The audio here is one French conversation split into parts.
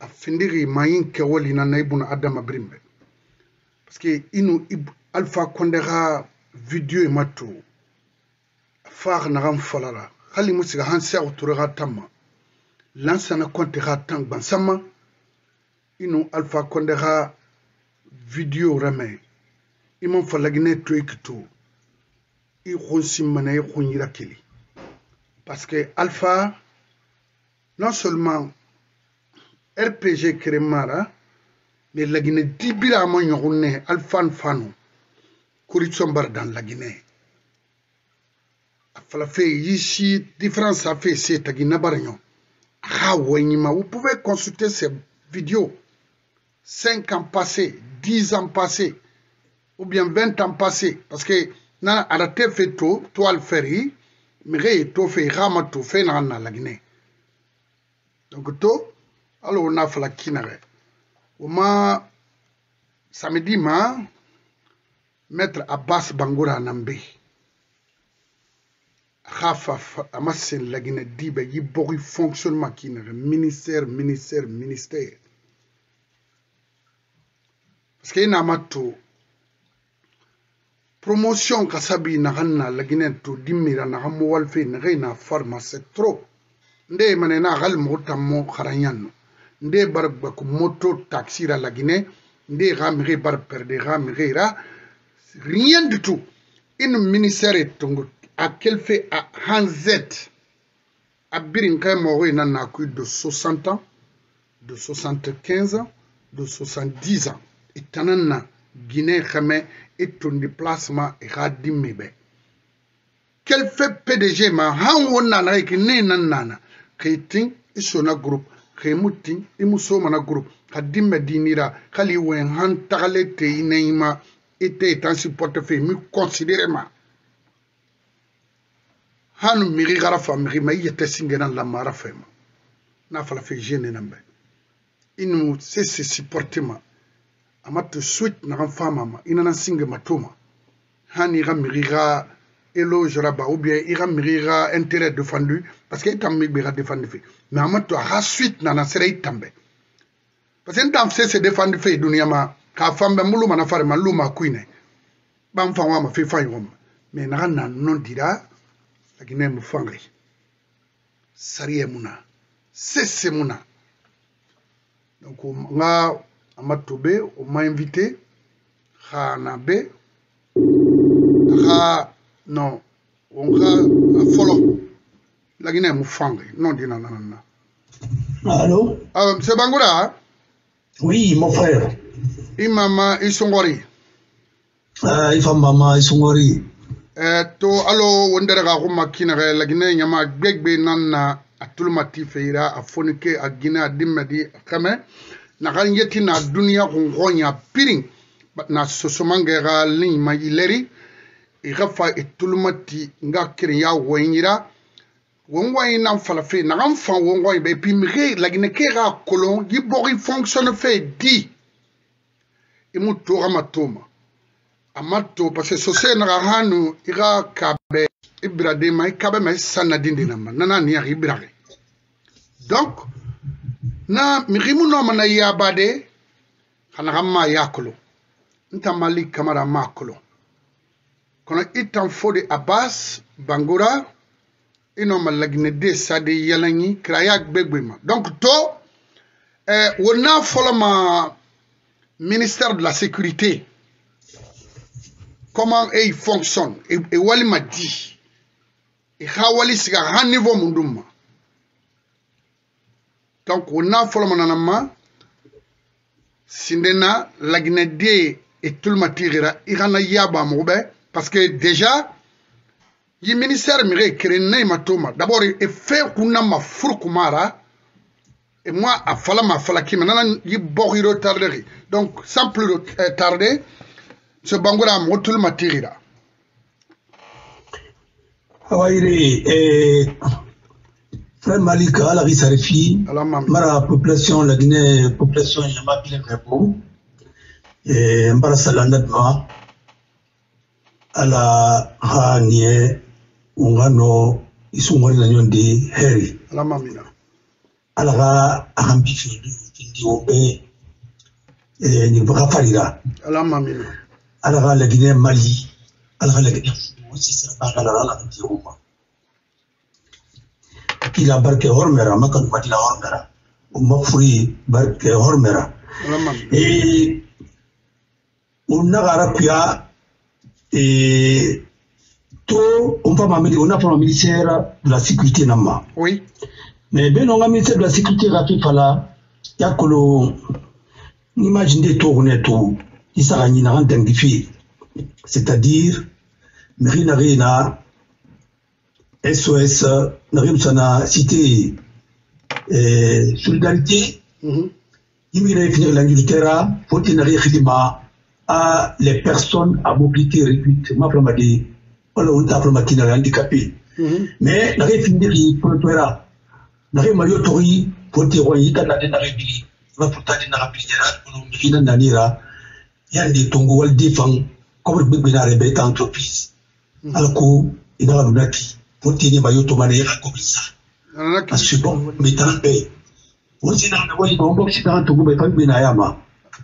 a findiri mayin kewoli na naibuna adama brimbe parce que inu alpha konde ga video e matu far na ram falala. Khali musiga han sa otura ga tamma lansana konte ga tang bansama. Inu alpha konde ga video rame. Imon falagine to ikito i khonsi mana i khonyira kili. Parce que alpha non seulement rpg kremara mais lagine dibira ma ñogunne alpha fanu lagine. Fe différence vous pouvez consulter ces vidéos 5 ans passés 10 ans passés ou bien 20 ans passés parce que na arate fait to to al feri mire to fe rama to fe donc to alo na fala kinare uma ma samedi ma maître abbas bangura nambe. Khafa amasen lagina dibe yi bogi fonctionnement kinare ministère ministère ministère. Parce que ina mato promotion kasabi na hanna laginen to dimmira na hammo walfe na farma c'est trop. Nde mane na gal mo tammo kharanyan nde bar moto taxi ra lagine nde ga mi bar perde ga mi ra rien du tout. In ministère tongo à quel fait à hanzet a birin kay mo na na ku de 60 ans de 75 ans de 70 ans. Itanana guinée xame et ton déplacement et radimé be quel fait PDG ma han wonna na ki ne nan nana kaitin isona group kaimutin imuso mana group kadimme dinira kali wen han tagale te ineima. Ite tan si portefeuille mi considérer ma. Hanu miri gara fa miri ma yete singena la mara fema na fala fe jene nambe inu c'est ce supportement amatu switch na kan fama ma. Ina na singe matoma hani ga miriga éloge raba ou bien ira miriga intérêt défendu parce que tam mi bira défendu fi mais amatu ha suite na na sere tambe parce que se se défendu fi dunia ma ka fambe mulu mana fare ma luma kuine bam fa wa ma fi fa mais na na non dira lakini mu fangri sariye muna sese muna donc amatu be o ma invité xa na be xa non. On xa a folo lagine mu fange non dina nanana Allô? Ah, monsieur bangura Oui, mon frère. i mama i songori. Ah, il faut maman, ils sont morts. eh, to alo wondere xa xuma kinaxe lagine ñama gbegbe nan na a tulumati feira a fonike a gine a dimmedi xeme naxan yeti na duniya xunxoña pirin na sosomange xa liñma ileri iga fa itulma ti nga kirin ya wonyira wongwai nan fala fe na gan fa wongwai be pi mire lagine ke ga kolon yi bori fonctionne fe di. Imu tora matoma amato parce que sose na hanu iga kabe ibra de mai kabe mai sana dinde na ma. Nana ni ari ibra donc na mirimu no mana ya bade kana gamma ya kolo ntamali kamara makolo kono ittan fode abbas bangura inoma laginede sade yalaŋi kraya gbegbema donc to eh, wona foloma ministère de la sécurité comment e fonctionne? E, e walima di e ha wali siga ha niveau mun dum ma. Donc wona foloma nanama sindena laginede e tulma tigira i hana yaba mogo ɓe parce que déjà yi ministère mi re créé ne ma to ma d'abord e fait kunna ma furu kumara et moi a fala ma fala ki nana yi bokiro tarderi donc sans plus tarder ce bangoura mo tuluma tigira awayire eh, frère malika ala risarifi alama mara population la guinée population yama bile rebo eh, mbara salanda dma ala ha nie ungano isungori na nyondi heri. Alama mina ala ka akambi findi findi obe eh, ni baka farira. Alama mina ala ka lagine mali ala ka lagine sisira baka la ala ka dioma ila barke hormera makan matila hormera umma furi barke hormera. Alama mina e unna gara kuya to on mamidi on a fa ministère de la sécurité namma oui. Mais beno nga ministère de la sécurité fi fala yakolo image nde to ne to isaka nyina kan tangi fi c'est-à-dire mairie na rena SOS na sana cité solidarité. Mhm. immigré finir l'Angleterre, faut qu'il n'arrive pas à les personnes à mobilité réduite. A. Mais finir pour le te royer, t'as la pas. Va pour ta n'a pas pour nous finir nanira. Yandi tongo défend, comme le bébé pas été entreprise. Alko, il n'a pas lunati. Faut te dire ma yotomane, comme ça. Nana ki- parce que bon metan be wosi na na wali bon boksi na to be fa be na yama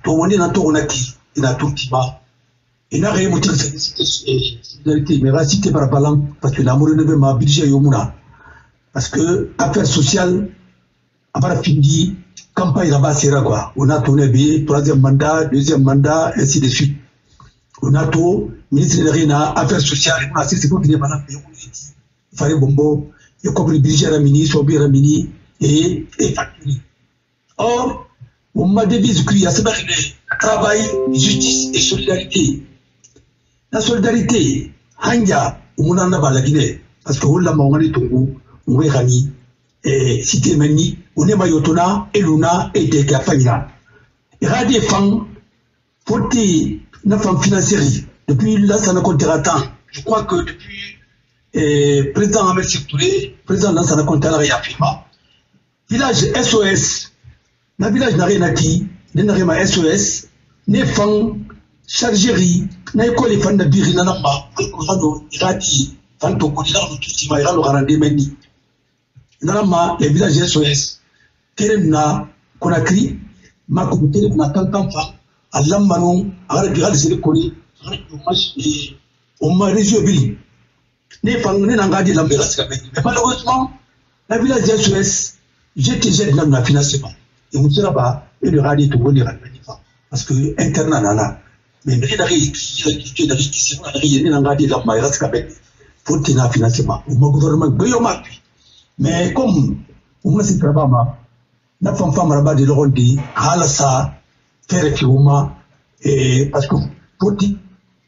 to woni na to na ki ina ba ina re mo tin solidarité. Mais va citer par balan parce que l'amour ne be ma budget yo muna parce que affaire sociale abara findi campagne là bas sera quoi. On a tourné be troisième mandat deuxième mandat ainsi de suite. On a to ministre de rien affaires sociales on a c'est pour qu'il pas be il fallait bombo et comme le budget ramini sobi ramini et et facturé or on m'a devise qu'il y a ce travail justice et solidarité. La solidarité hanja umunanda bala guinée. Parce que holla ma ngani tungu meni onema yotona eluna fang financière depuis là ça n'a compté temps je crois que depuis eh, président Ahmed Sékou Touré président Lansana Conté ya FIMA village SOS na village na rien qui ne na rien ma SOS ne fang chargerie na école fan na biri na namba ko fando irati fan to ko dira no tuti ma iralo garande meni. Na ma les villages SOS keren na Conakry ma ko keren na tantan fa Allah manu agara bigal sele koni on m'a réseau ne fang ne nanga di lambe rasika be mais malheureusement la village SOS dans la financement et on sera le radio to woni que interna nana mais ne da ri ki ki da ri ki si na ri ne nanga di lambe rasika be faut tina financement gouvernement mais comme on me c'est pas ma na fam fam raba de lo di hala parce que pour ti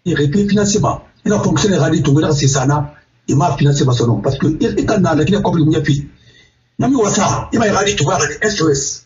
et répé financement il a fonctionné radio to wona c'est ça na il m'a financé ma son parce que il kan na la kile comme le fi nami wasa il m'a radio to voir SOS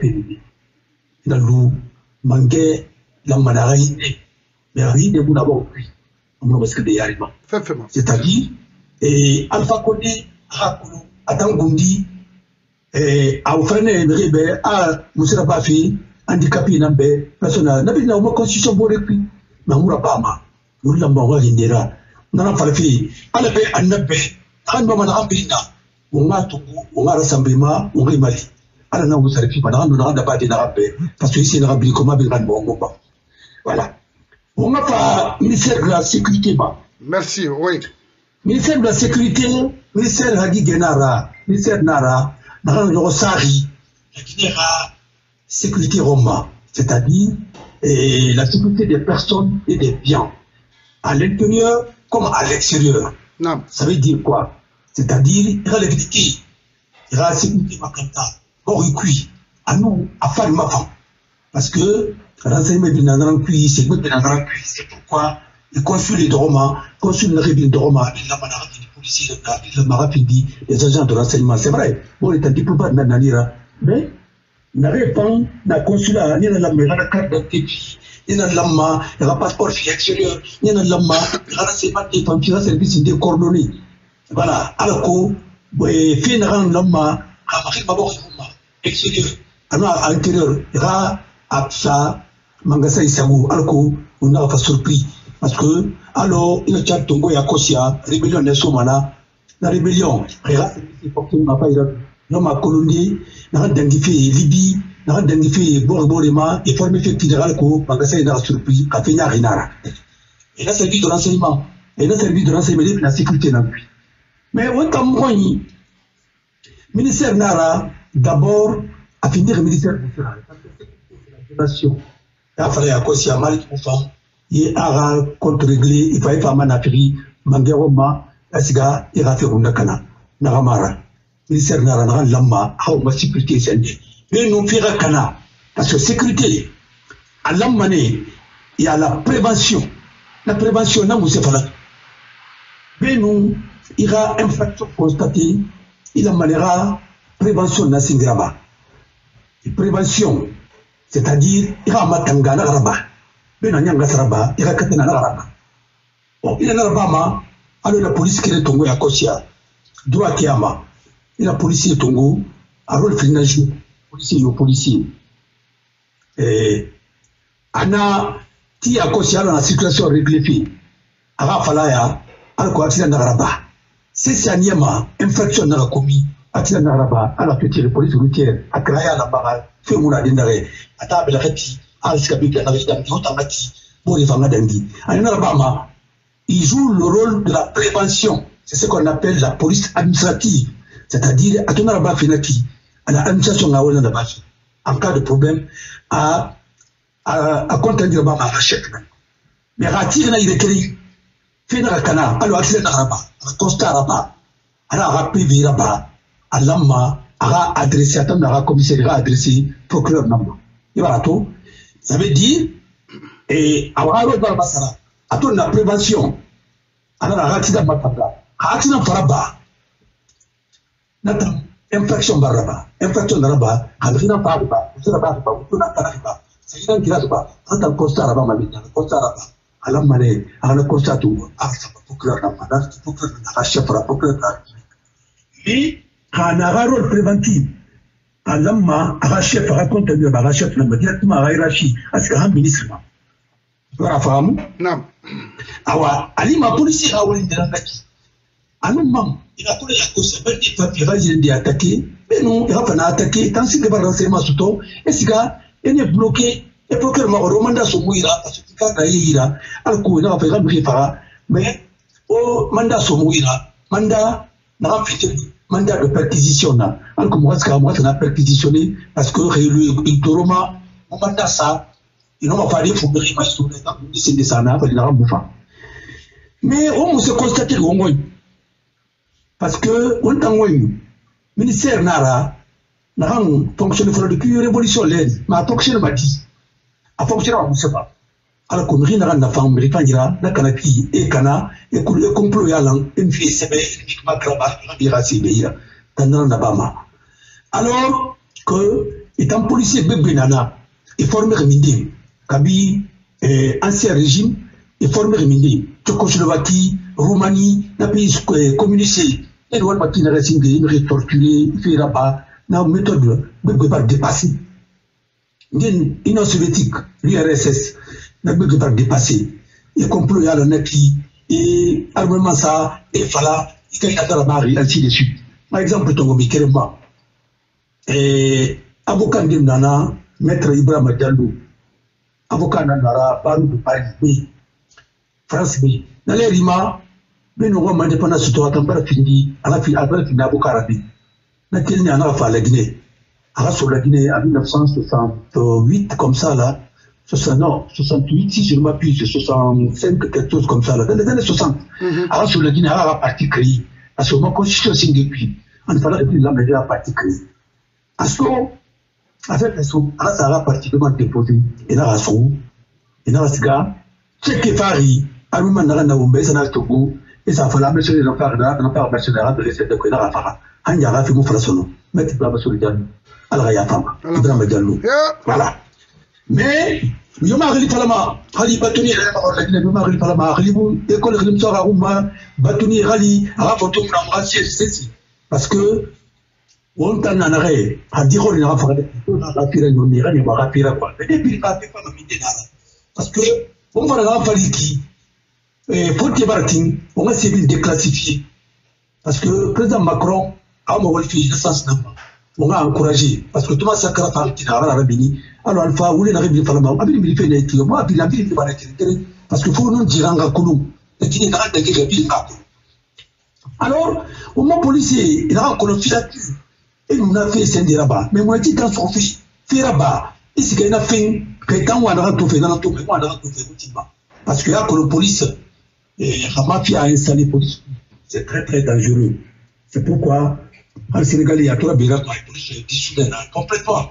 fait ina lu mange la mais fais-moi. c'est-à-dire et Alpha Condé Hakulu Atangundi eh aw fane miri be a musira ba fi handicapé nan be persona. Na bi na uma constitution bo repi na mura ba ma. Mulla ba ga hindera nana farfi ala be annabe an ba mana tuku unga rasambima unga mali ala na musara fi bana ndo na da ba de na be parce que ici na ba voilà. Ministère de la sécurité ba merci oui. Ministère de la sécurité ministère hagi genara ministère nara sari la sécurité roma c'est-à-dire eh, la sécurité des personnes et des biens. À l'intérieur comme à l'extérieur. Ça veut dire quoi? C'est-à-dire i ka lɛgidiki i ka sécurité makanta hɔri kui anu a fari ma fan parce que renseignement bi nanaran kui sécurité bi nanaran kui c'est pourquoi i consul de dɔgɔma consul nage bi dɔgɔma i lamana ka fini policier na i lamaka findi les agents de renseignement c'est vrai. Bon i tanti pupa na nanira mais nage pan na consulat ni na lamma i ka carte d'identité ni na lamma i ka passeport extérieur ni na lamma i ka renseignement de pan fi ka service de coordonnées. Voilà. Ala ko eh, fi na kan lamma ka maki mabɔ ma extérieur ano à l'intérieur i ka a sa mangasa isagu ala ko u na fa surpris. Parce que alo ina cha tongo ya kosia rébellion ne somana na rébellion rega porte ma pa ira no ma colonie na fe libi na ka dangi fe bore bore ma et former fe fédéral ko mangasa ina surpris ka fe nya rinara et là service de renseignement. Et là service de renseignement et la sécurité na lui mais on tam moyi ministère nara d'abord a finir ministère de la nation ya fara ya kosia mali ko fam ye aga contre-réglé il fallait faire mangero ma asiga i ka fe kunda kana naga mara ministère nara naga lamma haw ma sécurité sende mais non fira kana. Parce que sécurité a ne il y a la prévention. La prévention na musse fala benu i ka infraction constatée. Il prévention na singiraba prévention c'est-à-dire i ka matanga na garaba bena nyanga saraba i ka katena na garaba bon ina na garaba ma alo la police kele tongo ya kosia droit kiama ina policier tongo a rôle finage policier yo policier. Eh ana ti ya kosia alo na situation réglée fi aga fala ya ala ko accident na garaba sisi aniema infraction na komi accident na garaba ala petite police routière akraya la baga fe muna dindare ata bela kati ala sika bi na ga dangi hota ngati bori fanga dangi ani na garaba ma il joue le rôle de la prévention. C'est ce qu'on appelle la police administrative. C'est-à-dire à ton garaba finati à l'administration na wala na bashi en cas de problème à à à contenter ba ma chef mais ratire na il est fena ka kana alo accident na raba. A constat raba. Ala aga PV adressé atam na aga commissaire aga adressé procureur namba. Ibara to ça veut dire et awa ro ba basara ato na prévention. Ana na aga accident matanda ha accident faraba. Nata infraction baraba infraction raba. Kalina pa ba usura ba ba usura kana ba ba ata constat raba ma bi constat raba. Alamma ne ana constato arsa procureur na mana procureur na ka chefra procureur na mais aga chef aga compte de ba chef na directement aga irashi aska ha ministre ma wara famu naam awa alima policier ga wani dira ngaki anu mam ina kule ya kosa berde fa fi gaji de attaquer mais non il va pas attaquer tant si que ba renseignement suto esiga ene bloqué et procureur ma oro manda so muira parce que ka yira al ko na fa ga mi fara mais o manda so muira manda na ga fitir manda de perquisition na al ko mo ska mo na perquisitionner parce que le il toroma mo manda sa ino ma fa fu bi ma so na ni sinde sana fa na mu fa mais o mo se constater ngoy parce que on tan ministère nara na kan fonctionner for de révolution len ma fonctionner ma dit. A fonctionner wa musa ba ala ko mi na na fam mi kanjira na kana ki e kana e e ma. Alors que étant policier bébé nana e formé remindi. Kabi eh, ancien régime e formé remindi. Tchécoslovaquie roumanie na pays communiste. Et wal makina rasinge ni torturé fi raba na méthode soviétique l'urss na gbegbe par dépassé e complot yala naki e armement sa e fala i ka yadara mari ainsi de par exemple ma e avocat nana maître ibrahima diallo. Avocat na nara du paris france be na le rima be no ma indépendance to atan bara findi ala fi albara findi avocat rabi na telni ana fa la guinée. Ala sur la guinée en 1968 comme ça là 60, non, 68, si je ne m'appuie, c'est 65, quelque chose comme ça, là, dans les années 60. Alors, sur la Guinée, alors, la partie créée. Parce que ma constitution, c'est depuis. On fallait depuis là, mais la partie créée. Parce que, avec les sous, alors, ça a particulièrement déposé. Et là, la sous, et là, la gars, c'est que Fari, à lui, on a un homme, ça n'a Togo, et ça fait la mission de l'affaire, de l'affaire nationale, de l'essai de Kouina Rafara. Un yara, fait mon frère son nom. Mettez la sur le dialogue. Alors, il y a femme. Voilà. Mais yoma xili falama xali batuni xeemaxorlagine yoma xili falama xili bu école xilim soxa xuma batuni xali axa foto muna maxa siège sesi parce que won tan nana xe xa dixori naxa faxa xa fira ñoni xa ñama xa fira quoi. Mais depuis ka pe fama minde parce que wo fana naxa faliki faute baratin wonga civil déclassifié parce que président macron awa moxoli fi naissance namba wonga encouragé. Parce que tuma sakara faltina xara rabini alors alpha wuli na rebi fala ma abiri mi fene tiyo mo abiri mi bana tere parce que faut non diranga kulu. Et qui na da ke rebi ka alors au mo policier il a kono fila tu. Et nous na fait sendira ba mais moi dit dans son fils fera ba ici qu'il na fait que quand on a tout fait dans tout mais on a tout fait ultimement parce que que le police la mafia a installé police c'est très très dangereux. C'est pourquoi au Sénégal il y a trop de bira quoi police dissoudre complètement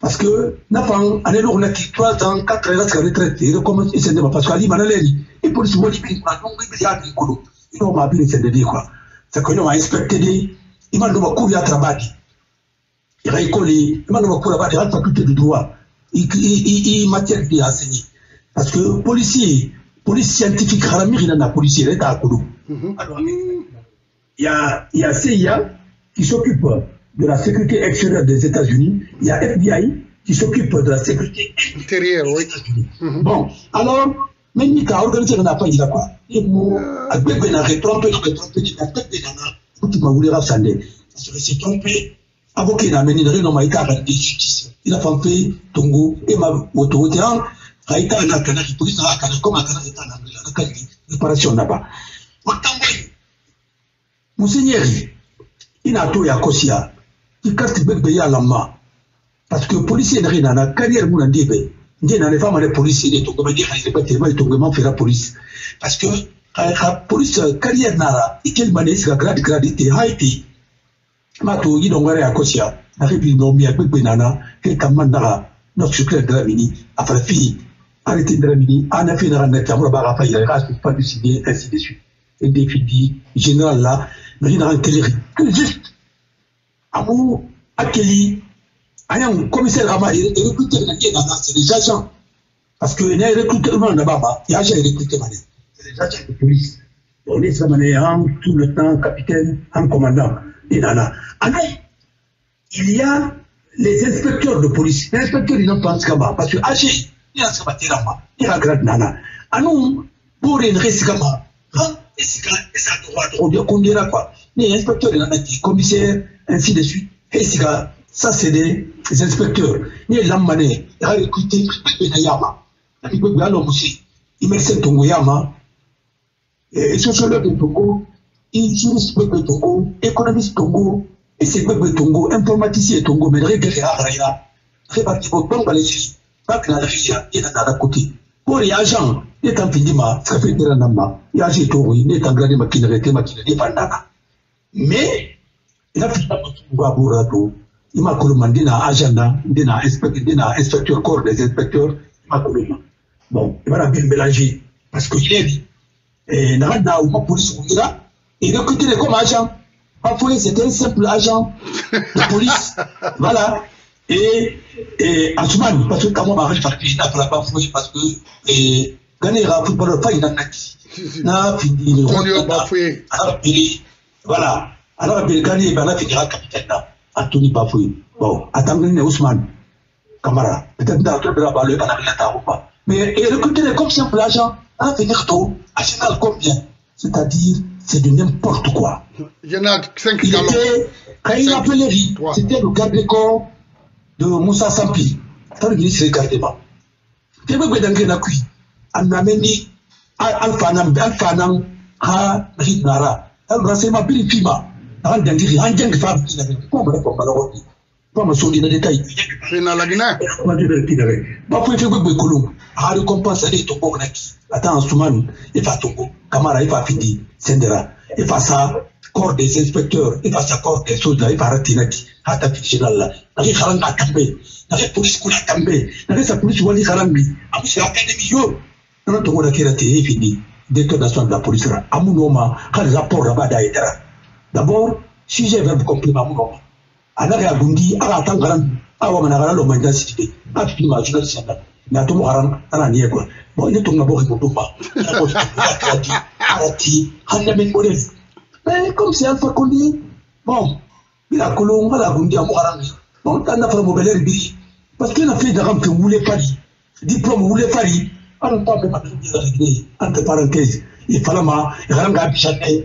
parce que nafan ane lo naki trois ans quatre ans ka retraite il recommence il s'en parce que ali manaleli et police wali bi ma non bi ya bi kolo il m'a bi c'est de quoi. C'est que nous a inspecté des il m'a demandé cours ya il a école il m'a cours là-bas la faculté de droit. Il il il matière de enseigner parce que policier police scientifique haramiri na policier là ta kolo alors il y a il y a CIA qui s'occupe de la sécurité extérieure des États-Unis, il y a FBI qui s'occupe de la sécurité intérieure oui. Mm-hmm. Bon, alors, même as organisé un appel, il a quoi? Et moi, à Bébé n'a n'a voulu rassembler. Parce que c'est trompé. Avocat n'a mené a fait justice. Il a fait Tongo, et ma autorité, a la police comme il a été un réparation là-bas. Monseigneur, il a tout à Kosia. i carte bɛɛ bɛ y'a ma parce que policier nari nana carrière mun na ndi bɛ ndi nana fa ma ne policier de to gaba di hali ba telema to gaba fera police. Parce que ka police carrière nara i kel mane sika grade grade haiti ma akosia na rebi no mi akpe pe nana ke kamman na no secret de la mini fi arrêté de la mini na na ainsi de suite. Général là mais il na télé que juste amu akeli ayan commissaire ama recruter na kena na c'est des agents. Parce que na recrutement na baba ya agent recrutement c'est des agents de police. On est ça en tout le temps capitaine en commandant. Et nana alors il y a les inspecteurs de police. Les inspecteurs ils n'ont pas kama parce que AG il y a ce matin il a grade nana anu pour une resikama hein et ça droit droit qu'on dira quoi. Les inspecteurs il en a dit commissaire ainsi de suite. Et ça, c'est des, des inspecteurs. Ni l'amane, il a recruté Benayama. Il peut bien aussi. Il met ce Tongo Yama. Sociologue de Tongo, il juriste de Tongo, économiste Tongo, et c'est de Tongo, informaticien Tongo, mais règle à Raya. Réparti au Tongo, les Jésus. Que la Raya, il est à côté. Pour les en Pindima, ça fait de la Nama. Il y a Agé Tongo, il est en Gradé Makinere, Makinere, Pandana. Mais, ina fita mutum ba bura to ima koloma nde na agent na nde na nde na inspecteur corps des inspecteurs ima koloma. Bon i bana bien mélanger parce que ileri eh, naga na uma police kungira et recruté comme agent. Parfois c'était un simple agent de police. Voilà. Et et Asuman parce que kamo ba hali fakti na fala ba foué parce que et gane ra footballeur fa ina naki na fini le ala pili voilà. Ala pili gane ba na finira capitaine na Anthony Bafoué. Bon attendez ne Ousmane Camara peut-être dans le bras le pas la ou pas. Mais et recruter comme simple agent à finir tôt. Arsenal combien? C'est-à-dire c'est de n'importe quoi. Il y en a 5 il était, quand il appelait Trois. c'était le garde du corps de Moussa Sampi. C'était le ministre du gardement. Tu veux que dans le cui, on a mené Alpha Nam, Alpha Nam, Ha Rit Nara, un renseignement bien fima. Dans le dernier, un gang femme qui n'avait pas de combat. Pas ma de la efe gbegbe kolo a récompense naki ata tongo. Kamara efa fidi sendera. Efa sa corps des inspecteurs efa sa corps des soldats efa rati naki hata fidi général la. Haranga tambe naki police kula tambe naki sa police wali harambi amusi académie yo. Nana tongo naki rati e fidi directeur national de la police ra. Amu noma hali rapport raba da yedara d'abord sujet verbe complément amu noma anaka ya gundi aka tan garan awa mana garan lo manja sitibe a fi ma juna sanda na to garan ana to ngabo ko dumba ko ko arati hanna men model mais comme c'est bon bon tan na fara parce que na fait rampe wule pari. Diplôme ana pas même de la entre parenthèses il fallait ma garan ga bichane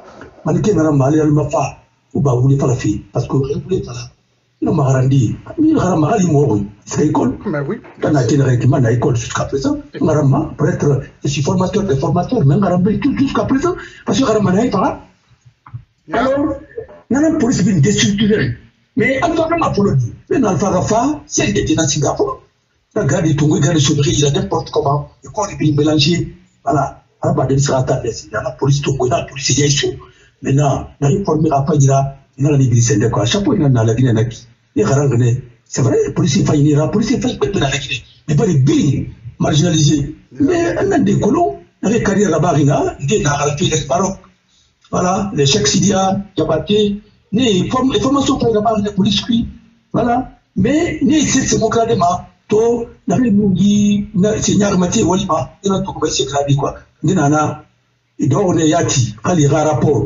malike na mali al mafa u b'a wuli yen parce que wuli fana ina magarandi min garama hali mɔgɔ ye c'est école Mais oui. quand a été directement à l'école jusqu'à présent garama pour être je suis formateur des formateurs mais garama tout jusqu'à présent parce que garama n'a pas Yeah. alors nana police bin déstructuré mais alpha kama fɔlɔ di mais alpha ka fa c'est des tena singa fɔlɔ na garde tongo garde sauverie il a n'importe comment. École bin mélangé. Voilà. Adamaden bɛ se ka taa dɛsɛ nana police tongo nana police yɛ so maintenant na réforme ka fa jira ina ni bi sende quoi? Chaque fois ina na la guinée na ki ni garan gane c'est vrai police fa ina police fa pe na la guinée mais de mais a colons avec carrière là-bas Maroc. Voilà les chèques Sidia les formations les voilà. Mais c'est mon ma. To na le mungi na c'est nyar mate wali ma ina to ko c'est grave quoi. Nana rapport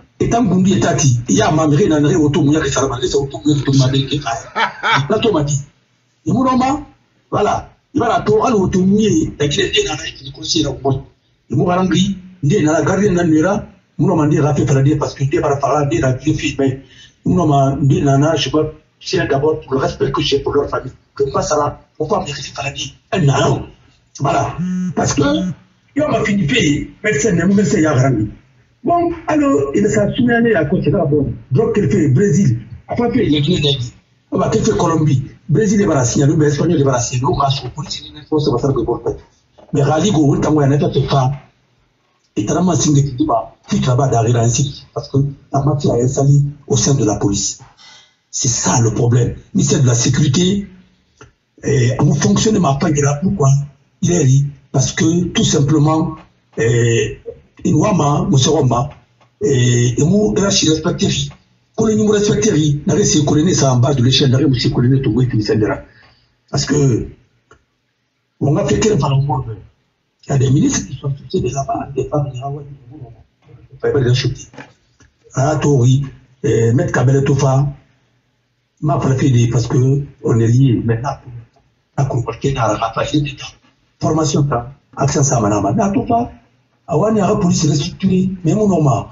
raligo etan gundi etati ya mamire na nare oto munya kesala ba lesa oto munya to made ke fa na to madi imuroma voilà. Ibara to al oto munya da kire de na ki ko sira ko imu garangi nde na garde na nira munoma ndi rafi fala de parce que de bara fala de la vie fi mais munoma ndi na na je sais c'est d'abord pour le respect que j'ai pour leur famille. Que pas ça faut pas me dire fala di un an. Voilà. Parce que yo ma fini pe médecin ne mu se ya garangi Bon, alors, il s'est soumis à côté de la bonne. Donc, fait Brésil. Après, il y a Guinée On va fait Colombie. Brésil est barassé, nous, Espagnol est barassé. Nous, on va se police, il faut se faire que pour Mais Rali, go, on t'a fait pas. Et t'as vraiment signé tu travailles d'arriver ainsi. Parce que la mafia est installée au sein de la police. C'est ça le problème. Ministère de la Sécurité, et mon fonctionnement pas grave. Pourquoi? Il est ri. Parce que, tout simplement, et, inwama musogoma eh emu rashi respecteri kolo ni mu respecteri na resi kolo ne sa en bas de l'échelle na resi kolo ne to go fi sendera parce que On a fait quel monde Il y a des ministres qui sont de là-bas, des femmes, il faut pas. Ah, toi, oui, mettre Kabele Tofa, m'a parce maintenant à d'État. Formation, ça. Mais à Tofa, awani aga police restructuré, mais mon normal.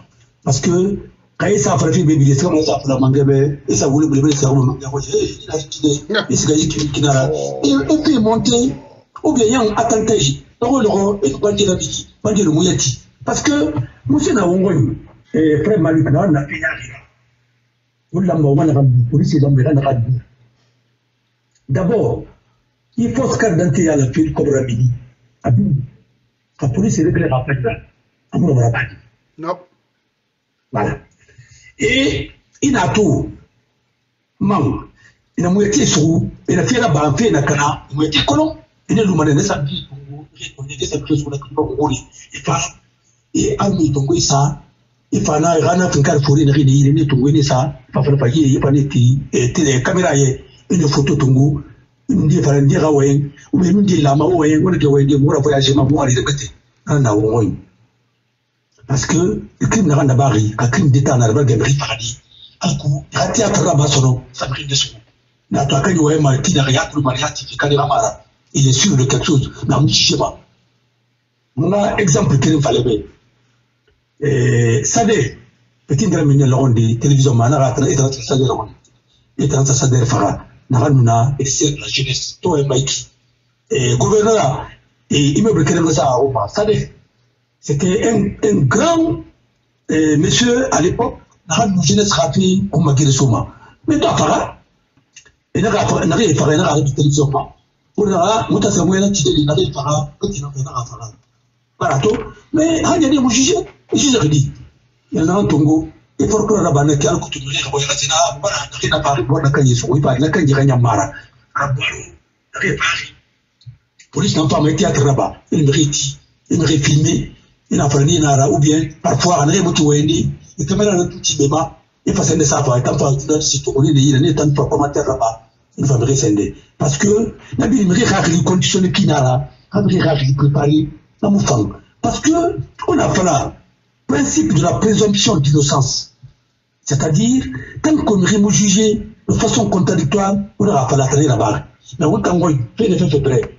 Parce que quand il s'est fait bébé, il s'est fait la mangue, et ça voulait bébé, ça voulait mangue, il a quitté, il s'est dit qu'il a et puis monter, ou bien il y a un attentat, donc le et bandit la vie, bandit le mouyati. Parce que, monsieur n'a pas et frère Malik n'a pas fait rien. D'abord, il faut se cadrer à la comme. La il a tout. Man, il a mouillé sur il a fait la banque, il a cana, il a été colon. Il a l'humain de sa vie. Il était sa chose sur la culture au Il fait. Et à lui, donc, ça. Il fait un rana finkar fori na kini il est tungu ça. Pas faire pas y, il pas neti. Et télé caméra y, une photo tungu. Ndi fara ndi ga bien lama wayen, wala ke voyager ma parce que le crime na bari ka crime d'état na gabri faradi alku hati akara ba sono sabri de sono na ma ramara il est sûr de quelque chose na ci ba mon exemple crime fallait be eh sade petit ndra min la onde télévision ma na et dans sade et sade fara na ranuna et c'est la jeunesse e gouverneur immeuble Keremasa à Roma. C'était un, grand euh, monsieur à l'époque, une jeunesse rapide comme Magiri Soma. Mais toi, il n'a pas de Fara, il n'a pas de. Pour la tu il n'a pas de Fara, il n'a pas de Fara. Voilà tout. Mais, il y a des juges, les juges dit, il y a tongo. Il faut que qui le de il un pari, il y a un pari, il il police n'a pas été à Traba, il me réti, il me réfilmé, il a fallu nara, ou bien, parfois, remonté au Wendy, et comme elle a un petit bébé, il faut s'en savoir, tant que si tu connais, il n'est pas comment faire là-bas, il va me rescender. Parce que, Nabil me réclame les conditions de Kinara, il me réclame préparer la moufang. Parce que, on a fait là, principe de la présomption d'innocence. C'est-à-dire, tant qu'on aurait jugé de façon contradictoire, on aura fallu attendre là-bas. Mais on quand on fait des faits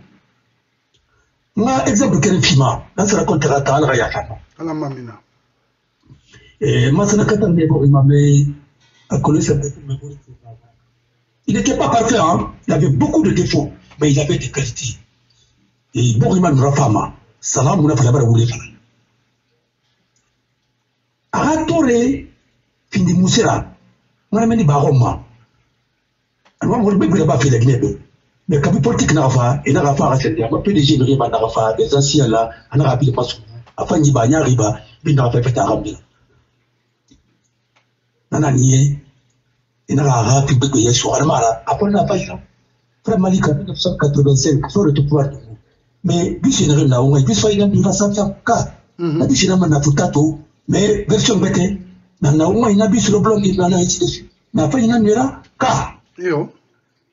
nga exemple nan sera ta ala ala mamina. Eh masana kata ne bo imame a connu sa il n'était pas parfait hein. Il avait beaucoup de défauts mais il avait des qualités. Et bon bara wule tore findi ba fi la gnebe mais kabi politique na fa ina ga ba na fa ana ga bi ba nya riba bi na fa nana ina ga yesu mara na fa fra malika 1985 sur le pouvoir mais bi na on bi fa ina ni fa sa ka na bi na mais version bete na na on ina bi sur le blog ina na ici dessus na fa ina nira ka yo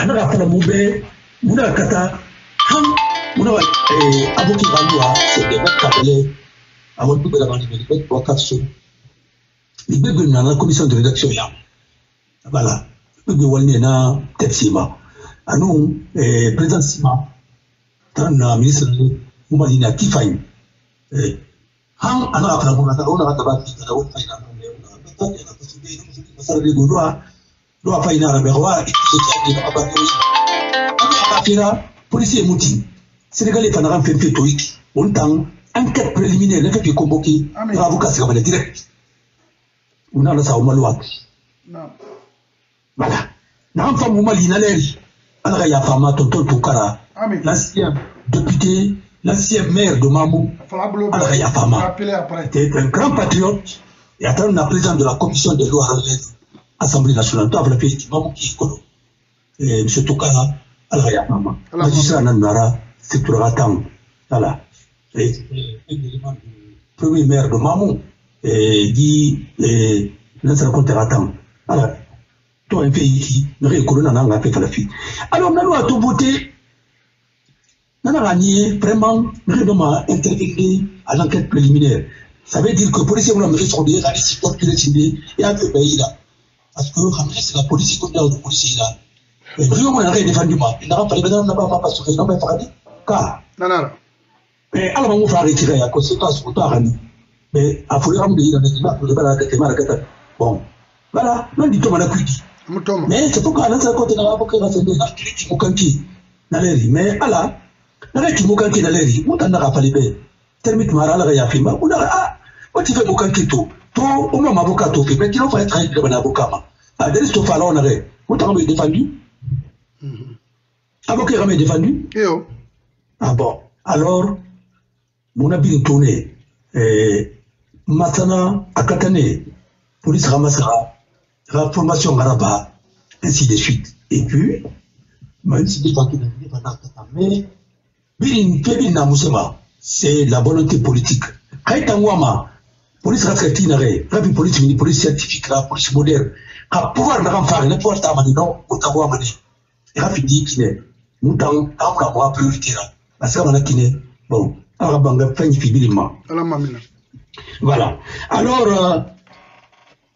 atam ana ga fala mube muna kata han muna eh aboki balua c'est de mettre kabele awon dugbe da bani be be wakat so ibebe na na commission de rédaction ya voilà ibebe walne na tepsima anu eh président sima tan na ministre muma ni na tifai eh han ana akana muna ta ona ta ba ti ta ona faina na me ona ta ta ta su de mu su masara de godwa do ta ba ka sénégalais fana fɛn fɛn to yi on tan enquête préliminaire ne fait que convoquer bana direct. La sa o voilà. Na an famu mali na leri ala ka yafa ma tonton tukara l'ancien député l'ancien maire de Mamou. Ala ka yafa ma c'était un grand patriote. Et attends na président de la commission des lois assemblée nationale. To avla pe Mamou ki ko eh monsieur tukara ala ka yafa ma magistrat nan nara secteur tam voilà. Et premier maire de Mamou et dit l'ancien compte tam voilà. Toi un pays qui ne récolte n'a pas fait la fille. Alors nous avons tout nous avons nié vraiment nous avons intervenu à l'enquête préliminaire. Ça veut dire que pour essayer de me à les supports qui les et à peu pays là parce que c'est la police qui est la police là. Et vraiment on a défendu moi. Il n'a pas fallu n'a pas parce que n'a pas fallu car. Non non mais alors on va retirer à cause de ça sur toi mais a pas pas mal à bon. Voilà. Non dit toi on a cuit mais c'est pourquoi là ça côté na kwa sende na kiti mukanki na leri mais ala na kiti mukanki na leri mutanda ka palibe termite mara ya fima. Una ah to to o ma to fait mais tu vas être avec na avocat ma. To fala on aurait mutanda me défendu? Avocat ramé défendu? Yo. Ah bon. Alors mon abi tourné. Eh matana akatane police ramasera la formation Garaba, ainsi de suite. Et puis, c'est la volonté politique. Kaitangwama, police raskatinare, rabi police mini police scientifique, la moderne, ka pouvoir na rabi kine, priorité. Parce que mana kine, bon, fanyi fibilima. Voilà. Alors, euh,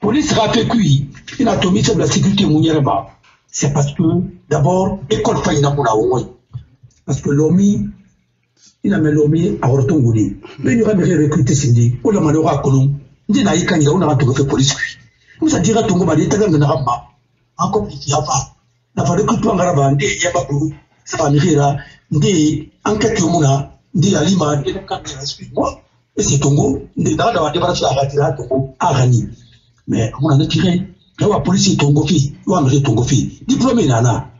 police rappelle qu'il il a tombé sur la sécurité. C'est parce que, d'abord, école Parce que il a mis l'OMI à Ortongouli. Mais il aurait recruté Cindy. Ou la malheur à Colomb. Il n'a police. Tongo Bali? N'a va mûrir, ndi enquête au Mouna, ndi Alima, ndi excuse-moi. Et c'est Tongo, ndi Rani. mais on a tiré yawa polisi tongo fi yawa mire tongo fi diplômé nana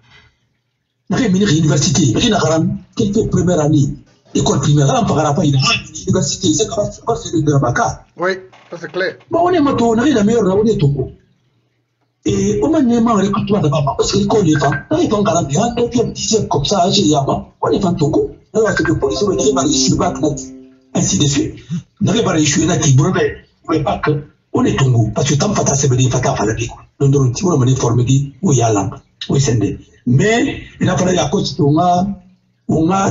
na kai mini université na kai na karam quelque première année primaire là on parlera pas université c'est quoi c'est quoi c'est de baka oui ça c'est clair. Bon on est mato kai na meilleur on est tongo et on m'a nema recrutement de baba parce est na kai fan karam bien on fait un petit comme ça chez yama. On est kai c'est que police on est pas ici bac ainsi de suite. Kai pas ici na qui pas que on est tongo. Parce que tam fata sebedi fata fala di don don ti wona mani forme di o yala o sende mais ina fala ya coach to nga o nga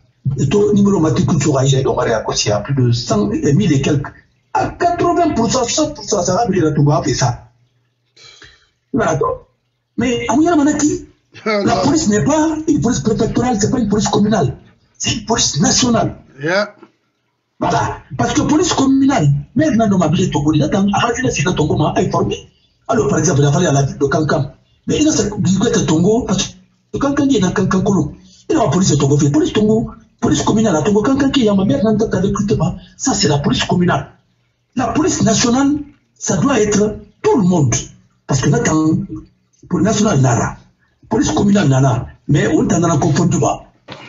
le taux numéro matricule il est à plus de 100 et 1000 et quelques. À 80%, 100%, ça va venir à tout fait ça. Voilà. Mais Manaki, la police n'est pas une police préfectorale, c'est pas une police communale. C'est une police nationale. Yeah. Voilà. Parce que police communale, même dans nos habillés Togo, il y a un radio, c'est dans Togo, m'a informé. Alors, par exemple, il a fallu à la ville de Kankan. Mais il a sa bibliothèque Tongo, parce que Kankan il a un Kankan Kolo. Il a la police de Tongo, fait police Tongo, police communale à Tongo, Kankan qui y a ma mère dans recrutement. Ça, c'est la police communale. La police nationale, ça doit être tout le monde parce que nattan pour national nara police communale nana mais on t'a nana confondu ba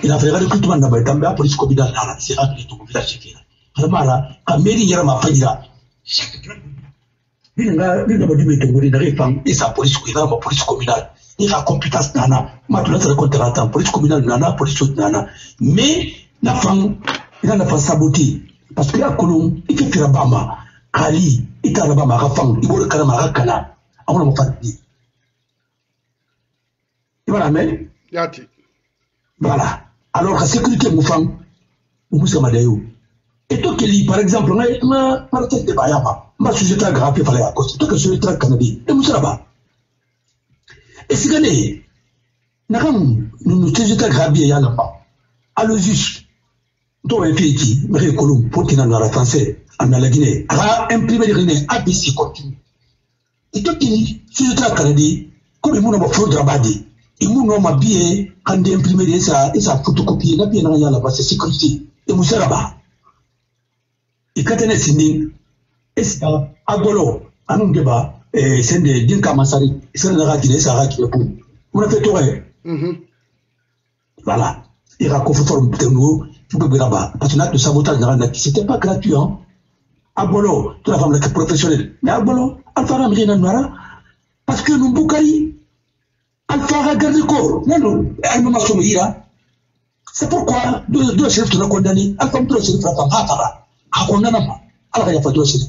il a fait recrutement na ba tambe police communale nana c'est à dire tout village kira kalamara ka mairie yara ma fajira bina nga bina ba dibe to ngori na refang isa police ko ina ma police communale ni ka compétence nana ma tu la contrat police communale nana police nana mais la femme ina na saboter parce que ya kolon ike fira bama kali ita na bama ka fang ibore kana ma ka kana amuna mo fadi ibara men yati voilà alors ka sécurité mo fang mo sama dayo et to keli par exemple nga nga par tête de baya ba ma sujet ta grave fale ya ko to que sujet ta kanadi e mo ba esika ne ye nakamu nunu sejita grabi ya lamba alogique dɔw ye fii ci mɛkɛ kolo burkina nara français a nala guinée a ka imprimé de guinée a bi si kɔtun i to kini sejita kana di komi mun nɔma fo draba di i mun nɔma bi ye kan di imprimé de isa isa photocopie na bi ye naka ya lamba c'est sécurité e musa raba i ka tɛnɛ sini esika a gbɔlɔ anu gɛba eh, sende dinka masari sende na gakine sa gakine pu muna fe toge Mhm. voilà. Ira ko fo forme tenu fube bira ba. Parce que to sabotage na c'était pas gratuit hein. Agolo to la femme la professionnelle mais rina noira parce que nous garde corps. Nano ay mama so ira c'est pourquoi deux deux chefs de condamné. Mtro chefs la femme hatara. Akondana ma ala ka yafa deux chefs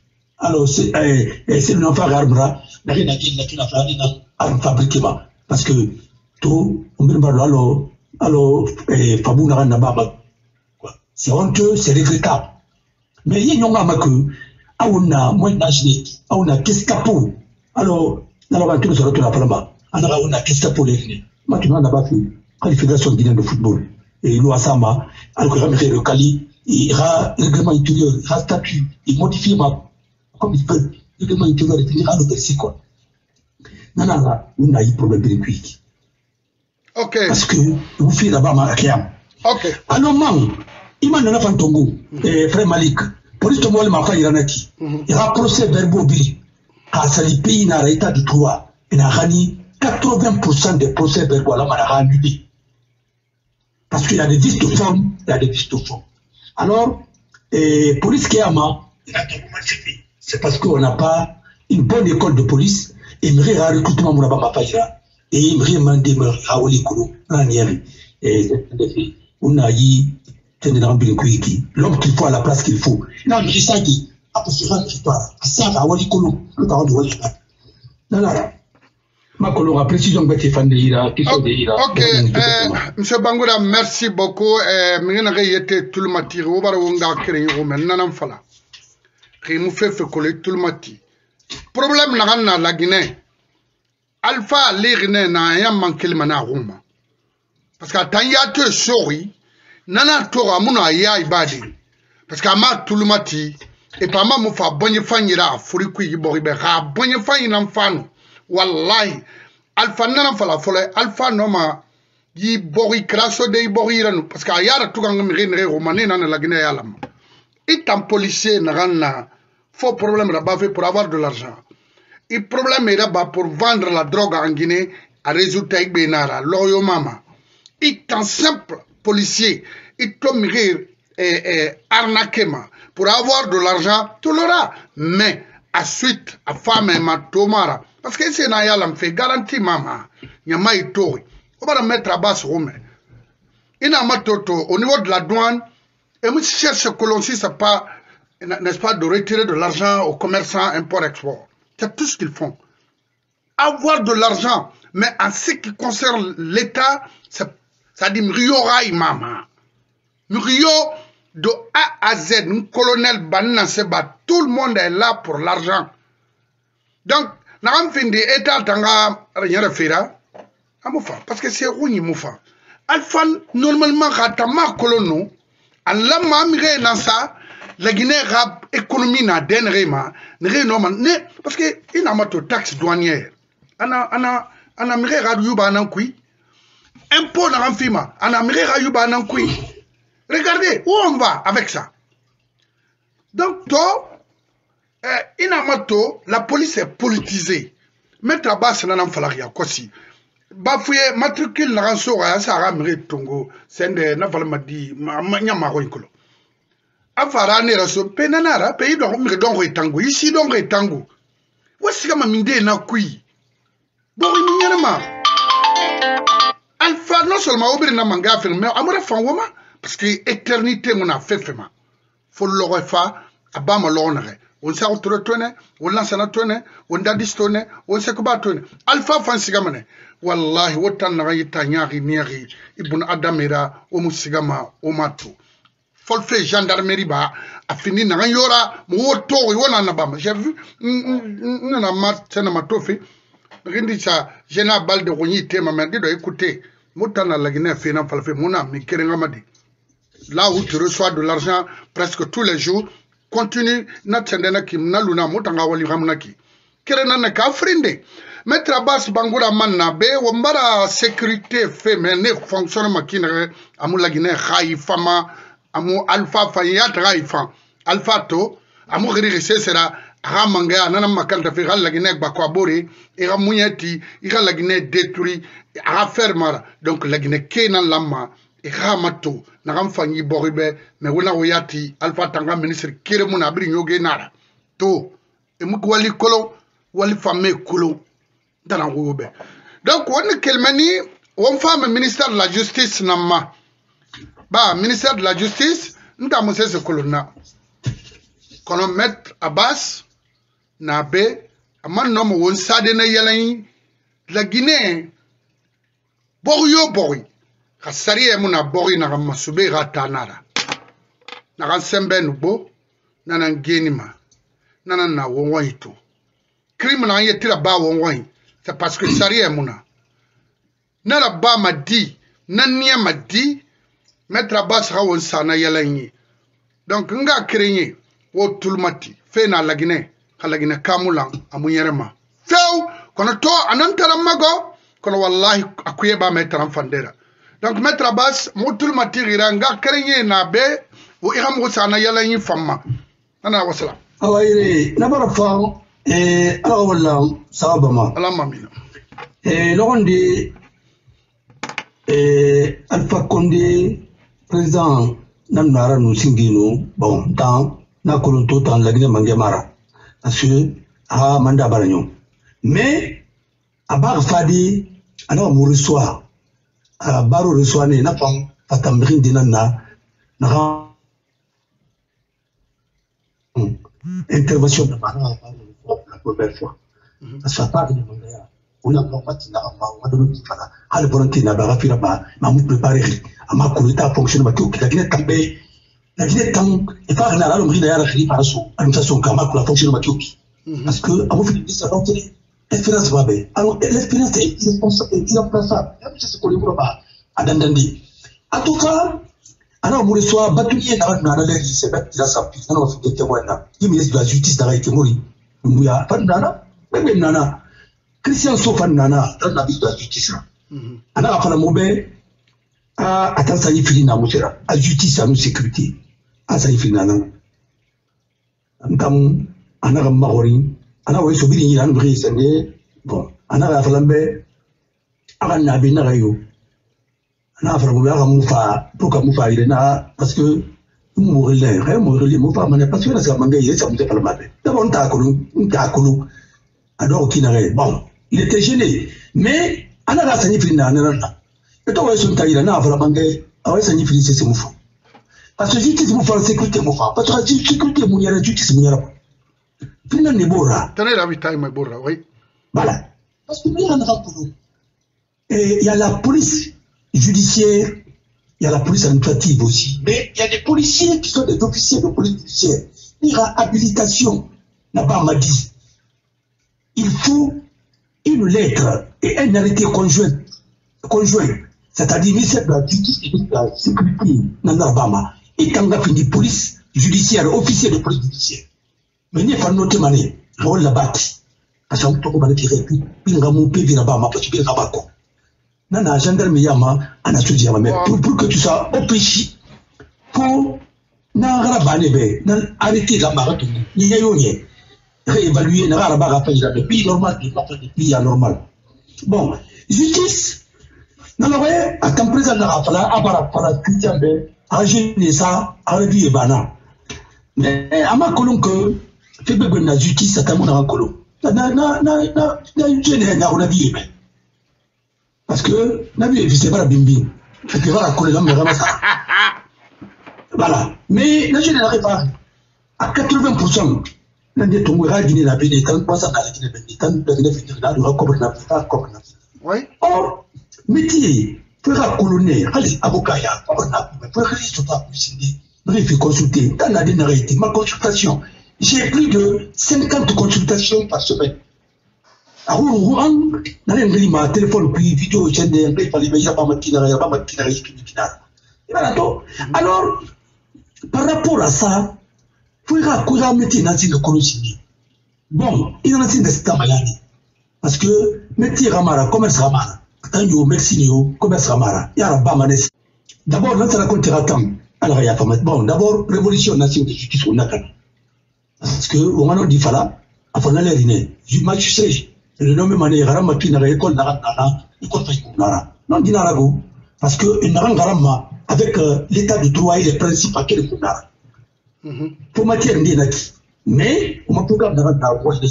alors c'est c'est l'enfant armera na rien à dire na na arme fabriquement parce que to on me parle alors alors eh, fabu na na baba c'est honteux c'est regrettable. Mais yi nyonga ma que awuna moi national awuna kestapo alors na ba tu sera tu la palama ana awuna kestapo le ni ma tu na ba fi qualification guinéenne de football et lo asama alors que ramire le kali il ira règlement intérieur il ira statut il modifie ma comme il veut règlement intérieur il ira le bercy quoi? Nana la una yi problème de quick ok. Parce que vous faites là-bas ma kiam ok. Alors man ima nana fan tongo eh, frère malik. Police tongo ma fa irana ki Mhm. il a procès verbaux biri ka sali pays na état de droit. Ina gani 80% des procès verbaux la mara annulé parce qu'il y a des vices de forme il y a des vices de forme alors eh, police kiama c'est parce qu'on n'a pas une bonne école de police et me à recrutement mon ma faira et rawali kulu na niari et on a yi tende na mbili kuiki l'homme qu'il faut à la place qu'il faut. Na mrisaki hapo sura histoire asa rawali kulu ko ta wadi wali na na ma kolo a précision ngati fande ira kiso de ira ok eh, monsieur bangoura merci beaucoup. Mi ngena ga yete tulmati wo bara wonga kere yo men nanam fala. ki mu fe fe kole tulmati problème na ganna la guinée. Alpha ligne na ya mankel mana guma parce que tan ya te sori nana to amuna ya ibadi. Parce que ama tulmati et pas ma mu fa bonye fanyira furi ku yi bori be ha bonye fanyina mfano. Wallahi alpha nana fala fole alpha noma yi bori kraso de yi bori parce que ayara tukanga mi rene romane nana la guinée yalam itam policier na ganna faux problème là-bas pour avoir de l'argent. Il problème est là-bas pour vendre la drogue en Guinée à résultat ik benara loyo mama. Itam simple policier il to mourir arnaqué ma pour avoir de l'argent tu l'auras. Mais à suite à femme ma tomara parce que c'est na yala me fait garantie mama nyama itori on va la mettre à bas rome. Ina matoto au niveau de la douane et je cherche que l'on c'est pas n'est-ce pas de retirer de l'argent aux commerçants import-export c'est tout ce qu'ils font. Avoir de l'argent mais en ce qui concerne l'État ça dit Mrio Rai Mama. Mrio de A à Z, un colonel tout le monde est là pour l'argent. Donc, naxan findi eta tanga reñere fira amu fa parce que c'est rouñi mu fa alfan normalement xa tamma kolonno an lamma sa lagine xa économie na den xe ma ne xe normal parce que ina ma to taxe douanière. Ana ana ana mi xe xa yuba nan kui. Impôt na regardez où on va avec ça? Donc to eh, ina ma to la police est politisée. Maître abbas kosi. Bafuye matricule nagan soga ya sa aga mire tongo na ma ko inkolo afara ne raso pe nanara pe i don mire don ko itango isi don ko itango wasiga ma minde na kui. Bo ni nyana ma. Alfa non seulement obiri na manga fe mais amara fan woma parce que éternité mon a fait fait ma. Fo logo fa abama logo na won sa otoro tone won lansana tone won dadis tone won sekuba tone alfa fan sigamane wallahi wotan na yita nyaari niari ibn adamira o musigama o matu folfe gendarmerie ba a fini na yora mo wona na bama j'ai vu na mat tena matofi rindi sa jena balde ko nyite ma men dido écouter mutana lagina fina falfe mona mi kerenga madi là où tu reçois de l'argent presque tous les jours continue na tende na kim na luna mutanga wali hamna ki na na ka frinde. Maître abbas bangura manna be wombara sécurité fait mais ne fonctionne makina amu lagine khayi fama amu alpha fan ya taga i fan alpha to amu xirixi se sera axa mange a nana makanta fe ixa lagine gbako a bore ixa muɲɛ ti ixa lagine détruit axa faire mara donc lagine ke nan lanma ixa ma to naxan fangi boxi be me wonaxo ya ti alpha tanga ministre kere muna abiri ɲoge nara. To e imuki wali kolon wali famme kolon ntana xuyo be donc woni kelmeni won fame ministre de la justice nan ma ba ministère de la justice nta mo sese kolon na. Kono maître abbas na be ama nɔ mo won sade na yɛlɛn la guinée bɔgi yo bɔgi ka sariya mu na bɔgi na ka masube ka taa na ra na ka sɛnbɛ nu gbo na na geni ma na na na wɔngɔn yi to crime na an ye tira ba wɔngɔn yi c'est parce que sariya mu na. Na ra ba ma di na niɛ ma di maître ba sa won sana yalanyi donc nga krenye wo tulmati fe na lagine ka lagine kamulan amunyere ma few kono to anantara mago kono wallahi akuye ba mai taran fandera donc maître abbas mo tulma tigira nga kerenye na be wo iga mo sana yala yin famma. Ana wasala awayre nabara fa eh ala wala sawaba ma. Ala mamina eh logondi eh alpha condé président nan nara nu singino bon tan na kolon to tan lagine mange mara parce que manda mais na dinan na na intervention de Mara la première fois. Parce pas de Mangaya. On a pas de Nama, on a. Hal Boranti n'a pas fait là-bas, m'a mou préparé. A ma ma tout, la Guinée també. La Guinée tam, et pas na l'homme rina yara. Administration kama kula fonctionne ma tout. Parce que, vous faire ça, donc, l'expérience va bien. Alors, l'expérience est irremplaçable. C'est ce qu'on lui voit pas. En tout cas, ana muri so batuye na na na legi se bat la sa pisa na wafi ke wana yi ministre de la justice da ke muri nana bebe nana christian so fan nana tan na ministre de la justice ana fana mu a atan sa yi fili na mu sera a justice anu sécurité a sa yi fili nana ndam ana ga magori ana wai so bi ni ran bi sende bon ana ga fana be aga na bi na ga yo. N'a fɔra ko ka mun fa pour ka mun fa yɛrɛ na parce que n mɔgɔli la yɛrɛ mɔgɔli mun fa mana parce que yɛrɛ sɛ man kɛ yɛrɛ sɛ mun tɛ palama bɛɛ d'abord n t'a kolo n t'a kolo a dɔw k'i na kɛ bon il était gêné. Mais ana ka sanji fili na ne na e tɔgɔ ye sun ta yɛrɛ n'a fɔra kɛ a ye sanji fili se mun fɔ parce que justice mun fɔra sécurité mun fɔ parce que sécurité mun yɛrɛ justice mun yɛrɛ fili na nin b'o la. tane da bi tayi mai borra wai. voilà parce que min yɛrɛ nafa il y a la police judiciaire, il y a la police administrative aussi. Mais il y a des policiers qui sont des officiers de police judiciaire. Il y a habilitation, pas m'a dit. il faut une lettre et un arrêté conjoint, conjoint c'est-à-dire ministère de la justice et de la sécurité nanarbama et tanga fini police judiciaire officier de police judiciaire mais ne fa note mané rawol la bati parce que to ko bana tire pi pinga mu pe vira bama parce que pinga bako nana gendarme yama ana sudi yama mais pour, pour que tu sois OPJ pour na gara bane be na arrêter la mara tungu ni yayo nye réévaluer na gara baga pa ira depuis normal de pas depuis anormal bon justice nalɔgɔ a kan président na christian sa arabi mais kolon que na justice na kolon na na na na na na na ona bi mɛ parce que na bi ye fise bara et puis bara kolon ma sa voilà. Mais na n'arrive pas à 80 pourcent na tongo guinée na tan kwasa ka guinée bɛ de tan bɛ guinée fitiri na do ka kɔbɔ na na oui. Or métier fo ka kolonɛ hali avocat ya fo na fo ka yi sɔrɔ a kusindi ne bɛ fi consulter. Tant na de na été ma consultation. J'ai plus de 50 consultations par semaine. A an na ne ngeli ma téléphone puis vidéo de ngeli fali be ya ba ma kina ya ba ma kina yi kina kina et voilà alors par rapport à ça fo ka ko ka métier tin de kolosindi bon il en a tin de stamayani parce que métier ramara commerce ramara tan yo médecine yo commerce ramara. Yara bama ne d'abord nan tara kontira tam ala ka yafa bon d'abord révolution nation de justice on nakana parce que on ngano di fala afana le rine ju magistrat le nom mané gara maki na école na na école fa kunara non dinara go. Parce que une rangarama avec euh, l'état de droit et les principes à quel kunara pour matière ndinaki mais on m'a programme na na ko de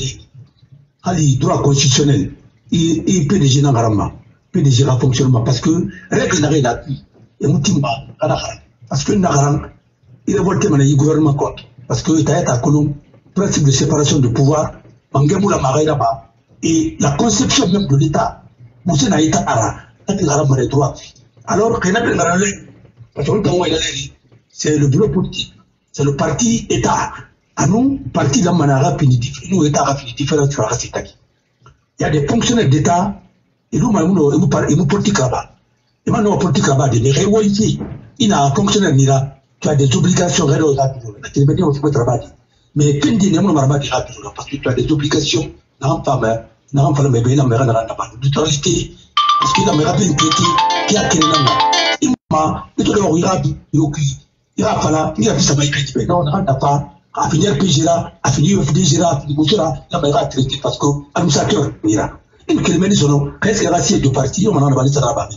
hali droit constitutionnel. I i PDG na ngarama PDG ka fonctionnement parce que règle na règle appui et khara parce que na il révolte mana i gouvernement contre parce que ita ta kolon principe de séparation de pouvoir mangemu la magaira ba et la conception même de l'état musse na ita ara taki garan mare droit alors kana be garan le parce que on tanwa ila c'est le bureau politique c'est le parti état à nous, parti la manara punitif, nous état la Il y a des fonctionnaires d'État, et nous, nous, nous, nous, politique là-bas. Et maintenant, politique là-bas, de les révoler, il y a un fonctionnaire là, tu as des obligations, tu as des travail. Mais quand tu es parce que tu as des obligations, pas, mais, non, mais, non, pas, d'autorité, parce que la mère a bien traité, qui a quel nom, il m'a, il te le regarde, il a fallu, il a fait ça, mais non, parce que il a. Une kelmeni sono, qu'est-ce qu'il a racié de parti, on en a parlé ça là-bas.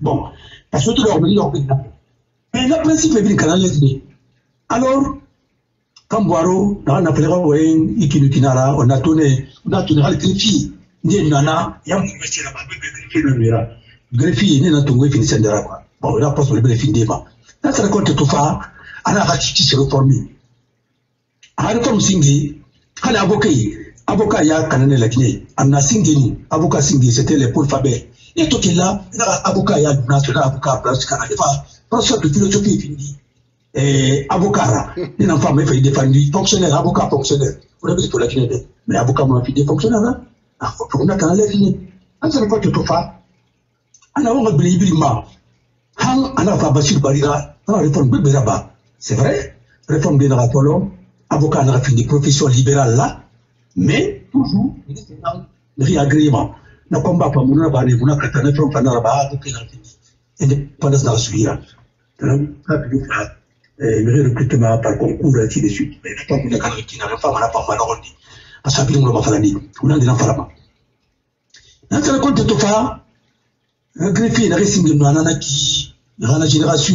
Bon, parce que tout le monde est là. Mais le principe est bien canal Alors, quand Boiro, dans la pléra, ouais, ikinukinara, on a tourné, on a tourné, les filles, ni nana, il y a un métier là-bas, greffier le mira. Greffier, ni n'a tourné, finissant de là, quoi. Bon, là, passe le bénéfice des mains. Là, ça raconte tout ça, on a racheté se reformer. har kam singi hali avocat avocat ya kanane la kine amna singi ni avocat singi c'était les pour faber. Et to kila na avocat ya national avocat plus kana defa professeur de philosophie findi eh avocat ra ni na femme fait défendre fonctionnaire avocat fonctionnaire. Pour le pour la kine de mais avocat mo fi des fonctionnaire là ah pour na kana la kine an sa ko to fa ana wonga bili bili ma han ana fa bashir barira ana réforme be ba c'est vrai. Réforme de la tolo avocat n'a fini. Profession libérale là, mais toujours, le réagrément. Na combat pas mon abane, mon akatana from fanara ba, donc il a fini. Indépendance dans la suivra. Le recrutement par concours, ainsi de suite. Mais je pense que la qui n'a pas mal pas mal rendu. Parce que nous l'avons fait, on a dit l'enfant. Dans ce compte de fa, un greffier n'a nous qui, dans la génération,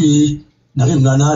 n'a les nana,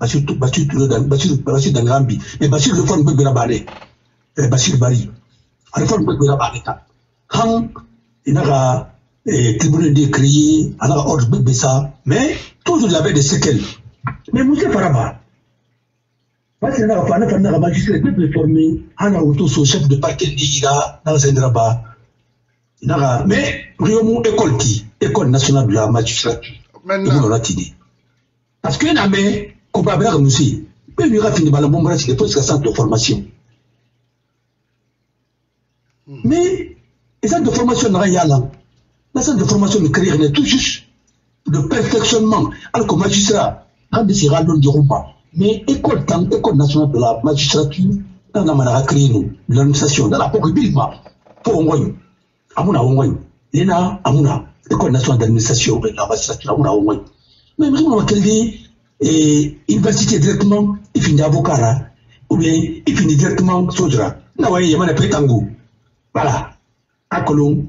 na ba Bachir Bachir Bachir Bachir Dangambi mais Bachir le fond gbera balé Bachir Bari. Réforme gbegbe la baale ta han ina ka eh, tribunal de ana ordre gbegbe sa mais toujours il avait des séquelles. Mais monsieur faraba parce que na ka fa na fa na ka magistrat gbegbe formé ana auto so chef de parquet ndi ira na ka sendra ba ina mais rio mu école ti école nationale de la magistrature. Maintenant. Ekuno natidi parce que na me bela ka musi pe lui ka fini bala bombara ci parce que centre de formation. Mais les centres de formation na yala la centre de formation ne rien tout juste le perfectionnement. Alors que magistrat quand de sera l'on diront pas mais école tant école nationale de la magistrature dans la manara créé nous l'administration dans la pour bilma pour ngoy amuna ngoy lena amuna école nationale d'administration de la magistrature amuna mais vraiment on quelle et université directement il finit avocat là ou bien il finit directement sojra na waye yamana petango voilà. À Colomb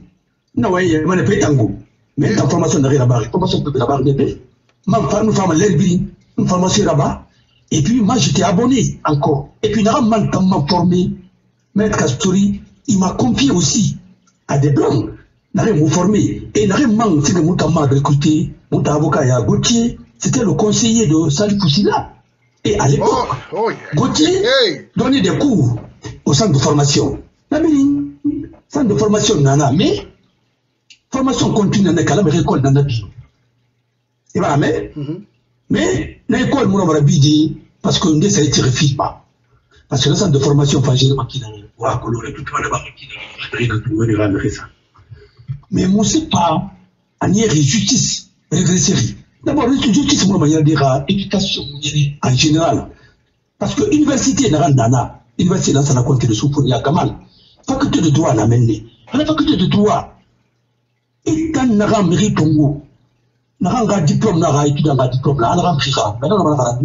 na waye yamana petango mais ta formation de là-bas formation de là-bas bébé ma femme femme l'herbi une formation là-bas. Et puis moi j'étais abonné. Encore. Et puis n'a mal m'a formé maître Castori il m'a confié aussi à des blancs. N'a rien formé et n'a rien manque c'est que mon m'a recruté mon avocat ya Gauthier c'était le conseiller de Salif Poussila et à l'époque oh oh yeah. Gauthier hey donner des cours au centre de formation. Namini, centre de formation nana, mais formation continue nana kala mais école nana bi. Et voilà, mais, Mhm. mais, l'école bidi, parce ça été refuse pas. Parce que le centre de formation fa gérer makina, wa kolore tout le monde ça. Mais moi c'est pas, en justice, régresserie. D'abord, justice dira éducation en général. Parce que l'université n'a l'université dans sa compte de souffrir à Kamal. Faculté de droit n'a mené. La faculté de droit, il y a un mérite tongo. N'a un diplôme, n'a un étudiant, n'a un diplôme, n'a un. Maintenant, on va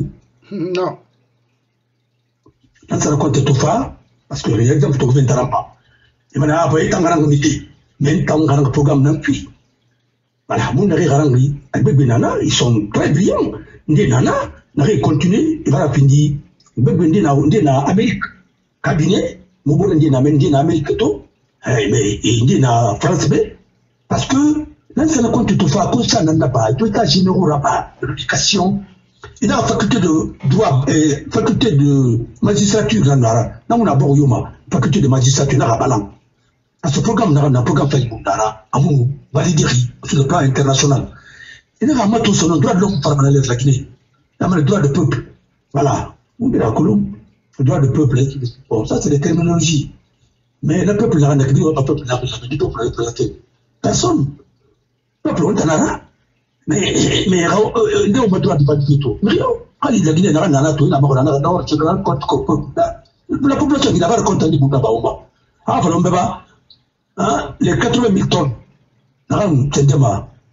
non Dans sa compte de fa, parce que l'exemple, tu ne pas. Et maintenant, après, il y a un comité. Il y a un programme non plus. Voilà, mon nari garangi, avec Benana, ils sont très brillants. Ndi nana, continuer, il va finir. Bébé ndi na na Amérique, cabinet, na na Amérique to, eh ndi na France B, parce que là c'est le compte tout faire comme ça n'a pas, tout généraux l'éducation, il a la faculté de droit, eh, faculté de magistrature la, dans mon abord yoma, faculté de magistrature dans la À ce programme, dans un programme fait Bundara, à mon validé sur le plan international. Il y a un tout son droit de l'homme par la la Guinée. Il y a le droit de peuple. Voilà. On dit la colombe, le droit de peuple. Bon, ça, c'est des terminologies. Mais le peuple n'a rien dit, le peuple n'a rien dit, le peuple n'a représenté. Personne. Le peuple, on t'en a. Mais, mais, euh, on me droit de valider tout. Mais, quand il a Guinée n'a rien à tout, il a mort, il a mort, il a mort, la population qui n'a pas le compte de Bouddha Baoma. Ah, Hein, les 80 000 tonnes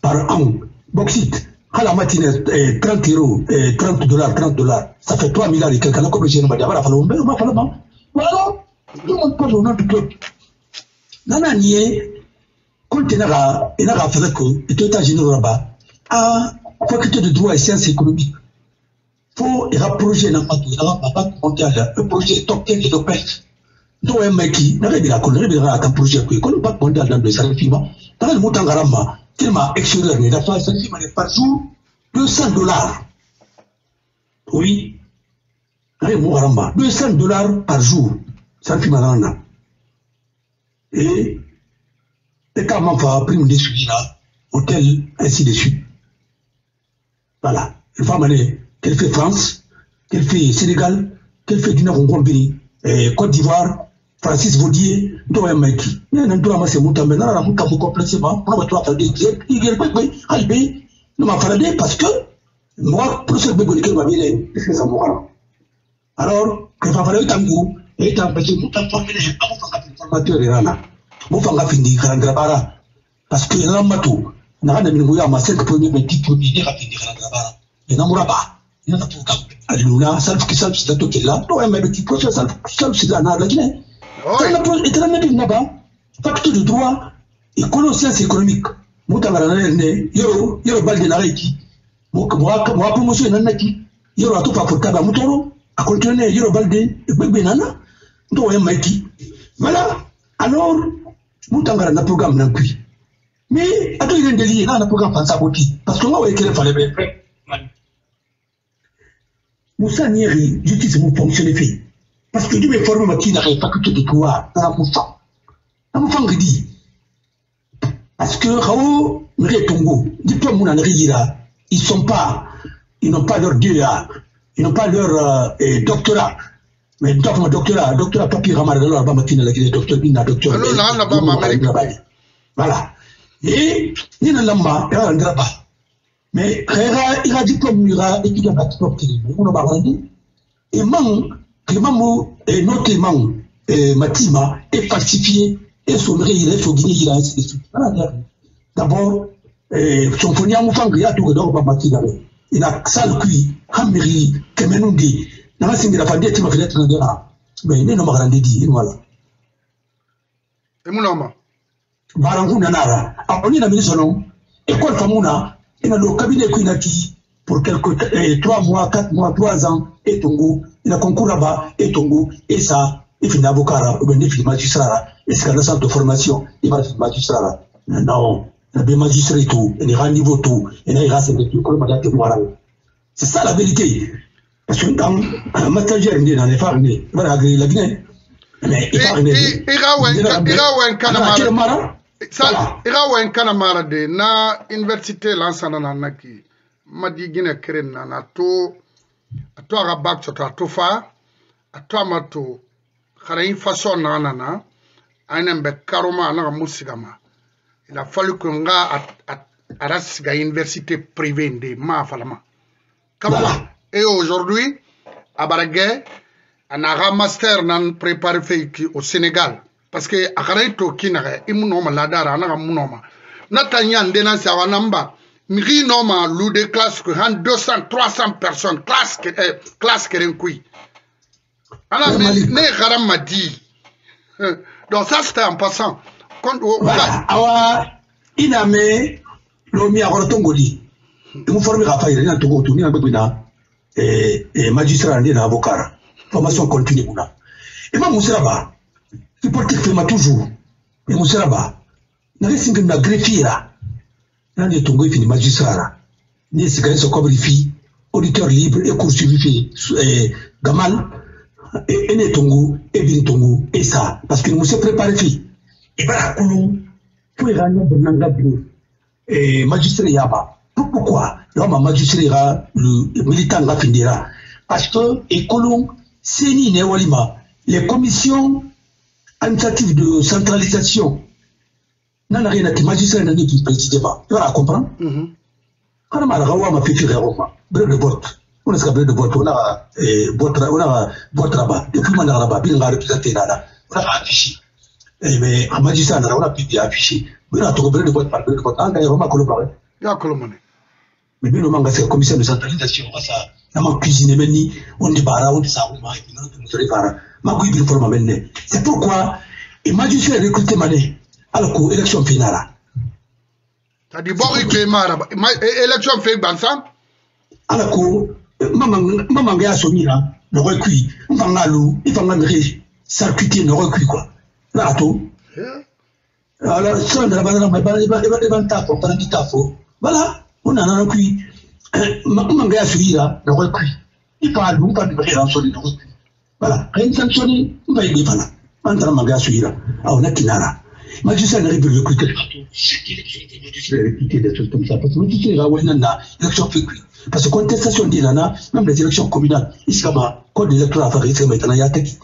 par an. Bauxite. À la matinée eh, 30 euros eh, 30 dollars 30 dollars. Ça fait 3 milliards et quelques voilà fallait on va fallait bon voilà. Tout le monde parle au nom du peuple nana nié n'a il n'a fait que et tout état général là-bas à faculté de droit et sciences économiques. Faut rapprocher n'a pas tout n'a pas mondial un projet top 10 de ndo ye meki na rebi la kono rebi la ka projet. Ko ko pas mondial dans le salaire fima dans le montant garama tellement extérieur mais la fois salaire fima par jour 200 dollars oui. Re mo garama 200 dollars par jour. Salaire fima nana et et quand man fa prime de suivi hôtel ainsi de suite. Voilà. Une femme année qu'elle fait France qu'elle fait Sénégal qu'elle fait Guinée Congo eh, Côte d'Ivoire Francis Vaudier ndo ya maiki ne nan dura masa muta mais nana muta mu complètement pour ba toi de dire il y a pas oui halbe no ma fara de parce que moi professeur alors que fa fara tangu nga findi karandra bara. Parce que na matu na kana min ya ma 5 premier mais 10 premier ne na éternel naba facteur de droit écolo science économique. Mutangana na ne yoro yoro balde na reki. Mo promotion na naki yoro atupa furtaba mutoro a continuer yoro balde gbegbe nana ndo wa maiki voilà. Alors mutangara na programme nan kui mais ato iren deli na na programme fansa boti. Parce que nga wa ekele fale be. Pre musa nieri justice mu fonctionner fait parce que du be former ma kina kay faculté de droit na ngidi parce que kawo mire tongo ngira ils sont pas ils n'ont pas leur DEA ils n'ont pas leur euh, eh, doctorat mais doctorat doctorat doctorat alors ba makina la docteur bina docteur pas ma voilà et ni na lamba ya ndra ba mais khaira ira diplôme ira tini mais on et et notamment eh, matima est falsifié et sommeil il est il a d'abord eh, symphonie amu fanga ya tuga dog ba matina ina sal kui hamiri kemenundi nanga singira fandi tima fenêtre na dira mais ne no magarandi di voilà. Emunoma barangu nanara. Aponi na ministre non école famuna ina lo cabinet ku inaki pour quelque eh, 3 mois 4 mois 3 ans et tongo ina concours là-bas et tongo et ça il finit avocat ou bien il finit magistrat et c'est le centre de formation il va finir magistrat non. Il bien magistrat tout il ira niveau tout il ira c'est tout c'est ça la vérité. Parce que dans un manager ni dans les femmes ni voilà la Guinée mais il parle I- i- ira wen ira wen ira kana mara. De na université lansana na naki. Madi gine keren na na to atoaga bakcoto a tufa atoama tu kana infation naga nana anen be karoma anaga mu sigama il a fallu que nga ada siga université privé nde ma falama. Kabala et aujourd'hui abarage anaga master nan prépare feyki au sénégal. Parce que a kana i to kinaga i e munoma ladara anaga munoma nata ɲa ndenasi awa nanba noma lou de classe que han 200, 300 personnes, classe que, eh, classe que renkui. Alors, Ouais, Malik. ne Haram m'a dit. Euh, Donc ça, c'était en passant. Quand, voilà awa ina me lo mi akoro tongo di imu formi ka fayira ina tongo tu ina bebe na eh, eh, magistrat ndi na avocat formation continue kuna ima musira ba ki politique fema toujours e musira ba na resinga na greffiera na ndi tongo ifini magistrat ni sigari so kobri fi auditeur libre et poursuivi fi eh, gamal. E ne tongo e bin tongo e ça. Parce que musse préparé fi. I bara kulu fo i ka ɲɔ bɔnna n ka bureau eh, magistrat yaba pourquoi? Yawa ma magistrat ka le militant ka findira parce que ekolo seni ne walima les commissions administratives de centralisation nana kena ti magistrat nani ki présider ba comprendre. Mhm. kana mara ka wa ma fifi ka ma bureau de vote. On est bureau de vote on a eh, vote on a vote là-bas. Depuis man là-bas bin ga représenter nana. On a affiché. Eh mais a magistrat nana on a pu affiché. Bin a to bureau de vote par bureau de vote. An ga yoro ma ko ba Ya kolomone. mais bin o manga c'est commission de centralisation. Ça na ma cuisine menni on di bara on sa on ma et ma ko ibi forma menne c'est pourquoi et magistrat recruté mané alors que élection finale C'est-à-dire, bon, il fait maraba. Ma- é- Élection fait bansan. ala ko mamanga ya somira nɔgɔ kui. N fanga lu i fanga mege sarkuite nɔgɔ kui quoi n'a to ala sɔn nana bana ma i b'a b'a i b'a ta ti ta fɔ voilà o nana na kui mamanga ya somira nɔgɔ kui. I fanga lu n fa mege ya sɔni nɔgɔ kui. Voilà ka n san sɔni n fa i fana an taara manga ya somira aw na kinara magistrat nana bi recruter des choses comme ça. Parce que na élection fait kui parce que contestation dit nana même les élections communales iskama code électoral fa iskama itana ya teki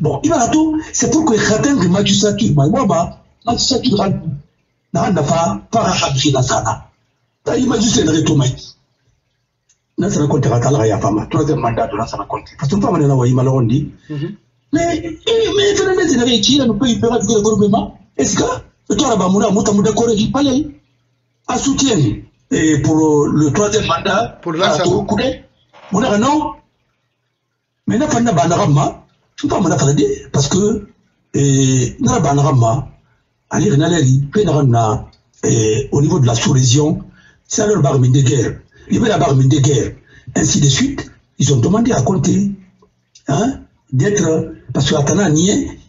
bon i b'a to c'est pour que khaten de magistrature ma moi ba magistrature ga na na fa para habisi na na na ka ya fama troisième mandat na sana compte parce que fama na malondi mais eh, mais fana ne na pe pe ga le gouvernement est-ce que muna muta muta corrige palais à soutien et pour le troisième mandat Pour l'Assad. à Tourcoulé. On a non. Pas de banarama. Je ne pas mon affaire de parce que n'a pas banarama. Allez, n'a pas eh, au niveau de la sous-région, c'est leur barre de guerre. Il y la barre de guerre. Ainsi de suite, ils ont demandé à compter hein, d'être parce que Atana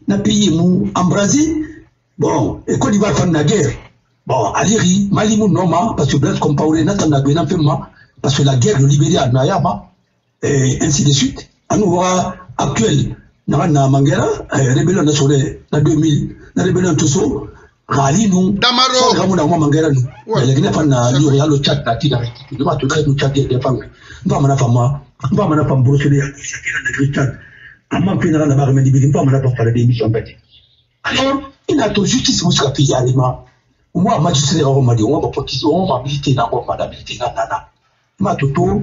n'a payé embrasé bon et Côte d'Ivoire fan la guerre bon aliri mali mu noma parce que Blaise Compaoré na fema parce que la guerre de Libéria na yaba et ainsi de suite. Anu wa actuel na na mangera eh, rébellion na sore na 2000 na rébellion rali nu Damaro. kamu na mangera nu Ouais. lakini fan na yo ya lo chat na tida ndio ma to kai nu chat de fang mba mana fama mba mana fam brosele ya sakira na chat amma pina na ba fara de mission bati alors ina to justice musika pe yalima umwa magistrat wa madi umwa police umwa militaire na ngoma da militaire na na ma to to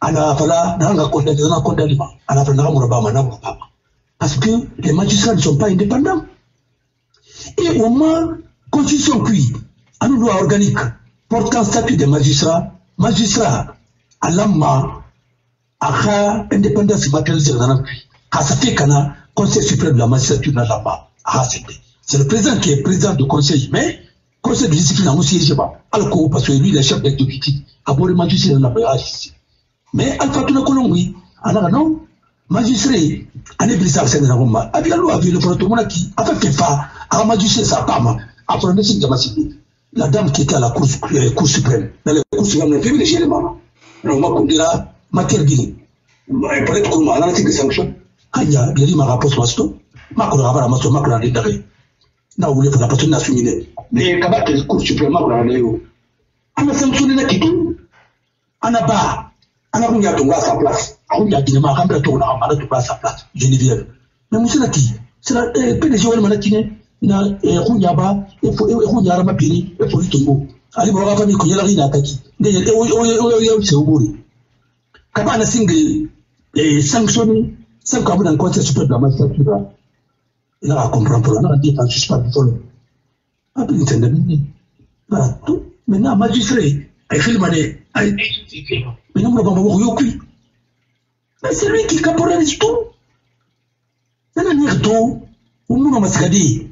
ana fala na nga konda na konda lima ana fala na mura ba ma na mura ba parce que les magistrats ne sont pas indépendants. Et au moins constitution puis anu loi organique portant statut des magistrats magistrats alama aka indépendance matérialisée dans puis kasafe kana conseil suprême de la magistrature lamba aka c'était c'est le président qui est président du conseil mais conseil de discipline amu siège ba alko parce que lui il est chef d'exécutif abori magistrat na lamba mais alpha tuna anaka non. Magistrat ane bilisa sene na ngoma abika lo avile pour tout le monde qui a fait fa a magistrat sa pama après ne singa masidi la dame qui était à la cour, euh, suprême. Dans la cour suprême fait les éléments non ma kundira matière guinée. Peut-être que ma analyse de sanction kanya yali ma rapport masto ma rabara masto ma ko na ndare na wule fa rapport na sumine mais kabate cour suprême ma ko na leo ana sanction na kitu? Ana ba ana kunya to sa place akunya kine ma kambra to na ma to sa place Geneviève mais musina ki sera PDG wala mana kine na eh, kunya ba e fo e kunya rama pini e fo itongo ali bo ga fa mi kunya la ina kaki ne e o o o o se uburi kama na singe eh, sanction sanction abu dan conseil suprême la ina ka comprendre na di pas juste pas du tout abi intende ni voilà tout maintenant magistrat ay filma ne ay mais non, on va voir Yokui. Mais c'est lui qui caporalise tout. C'est un nirto. Ou mon maskadi.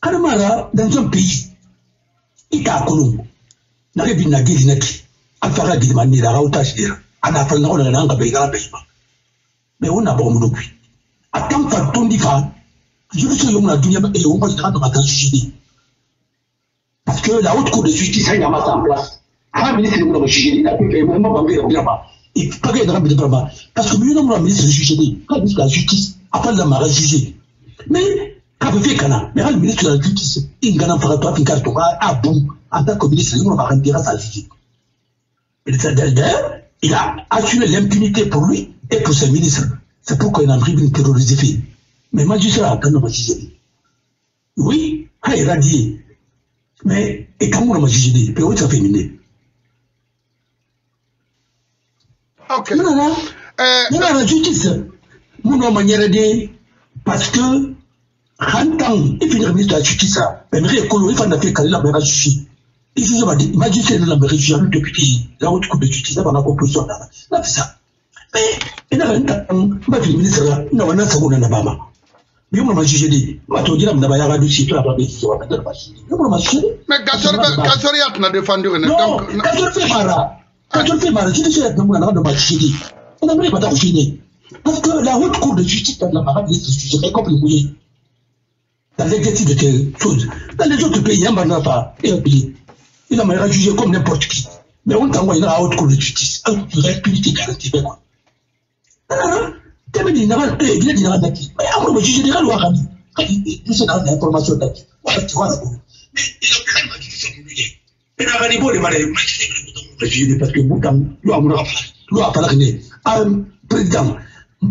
Kanamara, dans un pays, mani la rauta shira. Ana fal na ona nanga be gara be ba. Mais on a bon mo depuis. Atam fa tondi fa. Je veux dire na dunia e on va dire dans ma justice. Parce que la haute cour de justice a mis en place. Avant ministre de la justice, il a pu faire vraiment pas bien bien Et pas bien dans le drama. Parce que le ministre de la justice, quand ministre la justice, après la mara jugé. Mais quand vous faites kana, mais le ministre de la justice, il gagne par toi une carte à bon en tant que ministre, il va rendre sa justice. Il a assuré l'impunité pour lui et pour ses ministres. C'est pourquoi il a pris une terrorisée. Mais magistrat, quand on a jugé. Oui, il a irradié. Mais, et quand on a jugé, puis on a féminé. ok Nana, Eh, nana justice. Muno manière de, parce que, hantan, ministre de la justice, mais il kolo, il faut faire carré la mère justice. Il juge ma magistrat de la le député, la haute cour de justice, dans la composition, là, là, ça. Mais, il n'a rien ma vie ministre, là, il n'a rien à savoir dans la bama. Mais on m'a jugé dit, ma to dira mna bayaga du site, la ba be so ba ba shi. On m'a jugé. mais gasori gasori y'a tɛna défendre ne Non, donc na- quand on fait mara, on fait mara, de. On pas de. Parce que la haute cour de justice dans la mara, c'est sujet comme le mouillé. Dans l'exercice de telles choses. Dans les autres pays, pas et. Il a mal jugé comme n'importe qui. Mais on t'envoie une haute cour de justice. Un coup de république garantie, quoi. Mais kami. Kadi tu sais dans l'information. Mais il a quand même juge de lui. Et là gani bole mare ma ci de juge parce que. Un président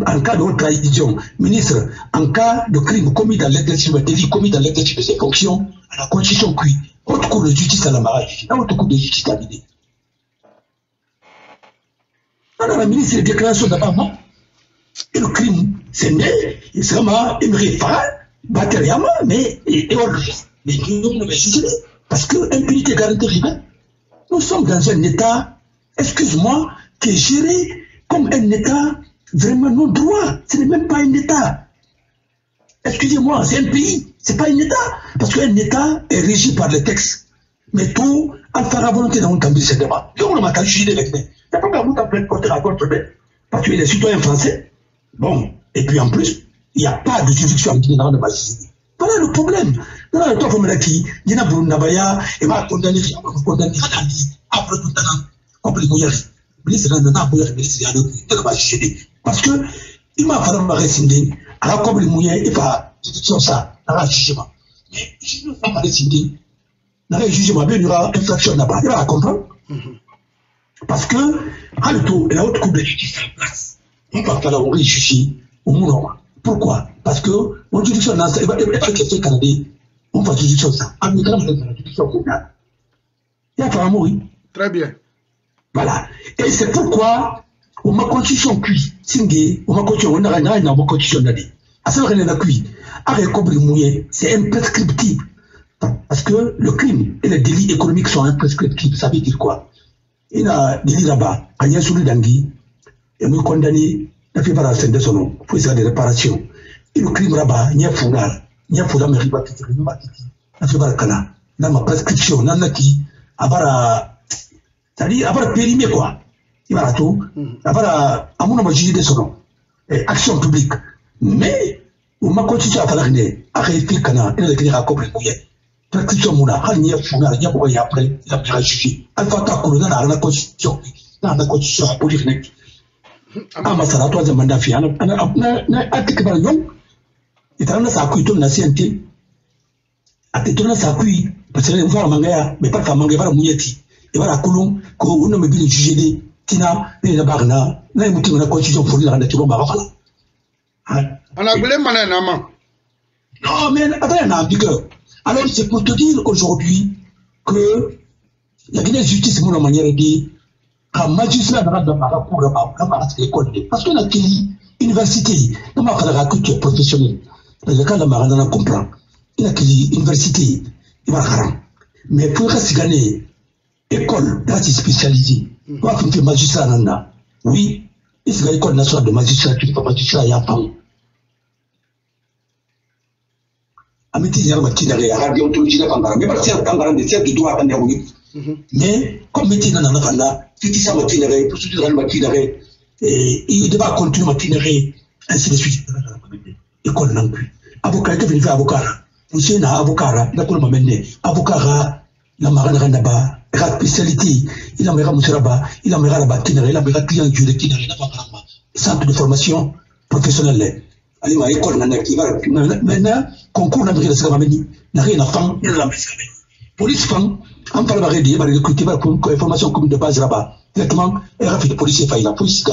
en cas de trahison, ministre, en cas de crime commis dans l'exercice, commis dans de ses fonctions, à la constitution cuit, haute cour de justice à la mariage, la haute de justice à l'idée. Non et le crime, c'est né, il sera ma, il me mais, hors Mais nous, nous, mais parce que impunité garantie rivaine, nous sommes dans un État, excuse-moi, qui est géré comme un État vraiment non droit. Ce n'est même pas un État. Excusez-moi, c'est un pays, c'est pas un État. Parce qu'un État est régi par les textes. Mais tout, en faire la volonté d'un temps de ce débat. Donc, on m'a jugé les mecs. N'y a pas qu'à vous t'appeler contre la contre Parce que les citoyens français, Bon, et puis en plus, il n'y a pas de juridiction Guinée de Massissi. Voilà le problème. Non, toi, comme qui, il y a un nabaya, et va condamner, il va condamner, il va après tout le temps, compris, il y a ministre jide parce que il m'a fallu ma resinde ala ko bi muye il fa judiciaire ça na la jugement. Mais je ne pas resinde na la jugement bien il y aura infraction là-bas il va comprendre. Parce que hali to la haute cour de justice en place juger au monde pourquoi parce que on ça il va va question canadien on va judiciaire ça temps on va il y a pas oui Très bien. Voilà. Et c'est pourquoi, on m'a constitution cuit. Singe, on m'a constitution, on a rien à ma constitution d'année. À ce là cuit. Mouillé, c'est imprescriptible. Parce que le crime et les délits économiques sont imprescriptibles. Ça veut dire quoi Il y a des délits là-bas. Il y a le dangui, et nous condamné, la fait par la scène de son nom, faut essayer des réparations. Et le crime là-bas, il y a foulard. Il y a foulard, mais il va quitter, il va quitter. La fait par la cana. Dans ma prescription, dans la qui, à c'est-à-dire a bara périmé quoi i b'a to a bara a mun ma juge de action publique mais o ma constitution a fana ne a ka fi kana ina kini ka ye prescription mun na hali ye funa ɲɛ mɔgɔ ye après i ka bila juge alpha ta kolo na na na constitution na na constitution a fana a ma sara troisième mandat fi ana ana na a tɛ kibara ɲɔgɔn i taara na sa kuyi to na CNT a tɛ to na parce que fara mangaya bara b'a kolon ko bi juge de tina na n'a mutu na constitution fala ana gbele mana na ma non mais attends na vigueur alors c'est pour te dire aujourd'hui que la Guinée justice mon manière de ka magistrat na da mara pour ba ka école. Parce que na université. Na ma kala ka culture professionnelle. Parce que quand mara na kili université i b'a mais pour ka sigane école là c'est spécialisé fais magistrat nana oui l'école nationale de magistrature pas magistrat ya ya déontologie na kangara mais parce que kangara de c'est du droit kan yawi mais comme matina nana fiti matina ga procédure ran matina ga et il devra continuer matina ga ainsi de suite. École nan ku avocat te venu avocat. Monsieur na avocat na ko mamenne avocat la marana kanda ba ka spécialité. Il a mera musaraba il a mera la batinere il a mera client jure qui n'a pas parama centre de formation professionnelle. Ali ma école na ki va maintenant concours na mera saka meni na rien na il la mesa police fam am parle ba redi ba recruter ba pour formation commune de base là-bas directement de police la police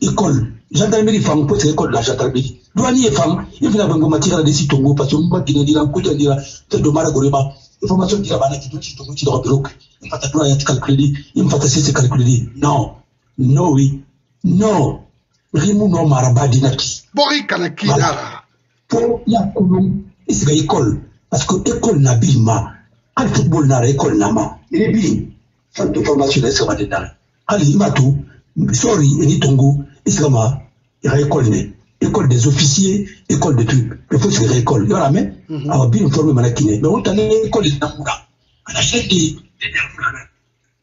école. Gendarmerie fam pour cette école la gendarmerie. Douanier fam il vient matière de parce que mba guinée dira ko dira te do mara goreba information dira bana ki tuti to ci do bloc il fata calculer il fata c'est calculer. Non. No oui. Non rimu no maraba dinaki bori kana kidara pour ya kulum isiga école parce que école na bilma al football na école na ma formation de sama dina ali imatu sorry ni tongo isiga ma ira école ne école des officiers école de trucs. Il faut école yora awa tane école na muda ana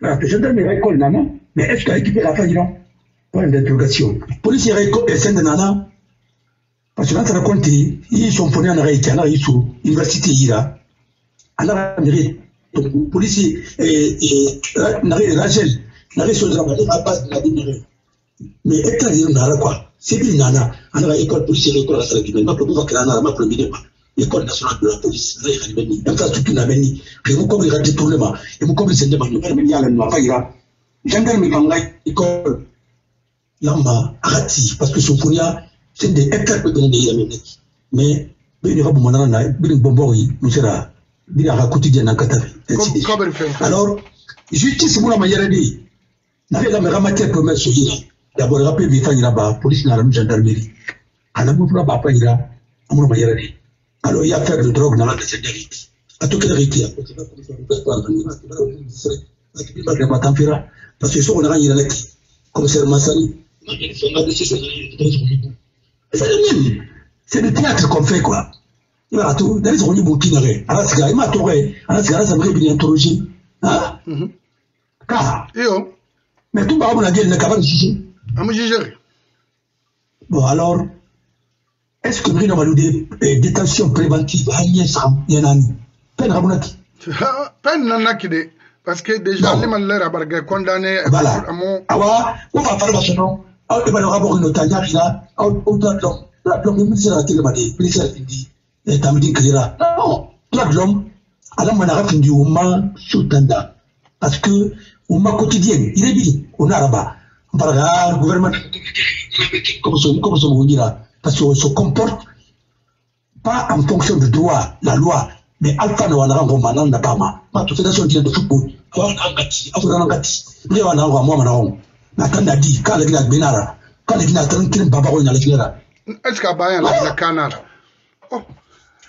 la ira école nana mais est-ce qu'elle équipé la fin non? Point d'interrogation. Police ira école et scène nana. Parce que nantana konte i sonfoni anaga ike anaga i so université miri polisi rachel naga so drama naga base na dimire mais état nara quoi? C'est nana. Anaga école policière école rasala kimel ma probi vakira nara ma ma école nationale de la police naga yira meni infrastructure na meni ke mu kobri ga détournement et mu kobri sende ma gendarme école. Lamba agati parce que sofonia c'est des hectares que yamene mais ben rabu monana na bin bombori musera bila ka quotidien na katabi alors justice muna mayere di na la mera matière première so yira d'abord rappel bi fanyira ba police na la gendarmerie ana mu fura ba fanyira amuna mayere di alors il y a affaire de drogue na la de derrière atoke riki ya parce que so on a yira laki commissaire Massani. C'est le même. C'est le théâtre qu'on fait quoi ala siga il m'a ala ala iyo a ne de bon alors est-ce que miri na malude détention préventive ka bunati peine nana ki de parce que déjà liman lera barga condamné voilà. awa basono aw de balo ka bɔ no tanya kila aw aw ta dɔn la dɔn min sera tele ma de ministère findi e tamidi kira non la dɔn ala mana ka findi ma parce que o ma quotidien il est bien. On araba para ka gouvernement comme ça comme ça parce qu'on se comporte pas en fonction du droit la loi. Mais alpha na wana ngo manana na bama ma. Fédération de football. Awa ngati awa ngati ne wana ngo mo mana ngo na tanda di kala gina benara kala gina tan kirin baba ko nyala gina est ce que bayan la na kanar oh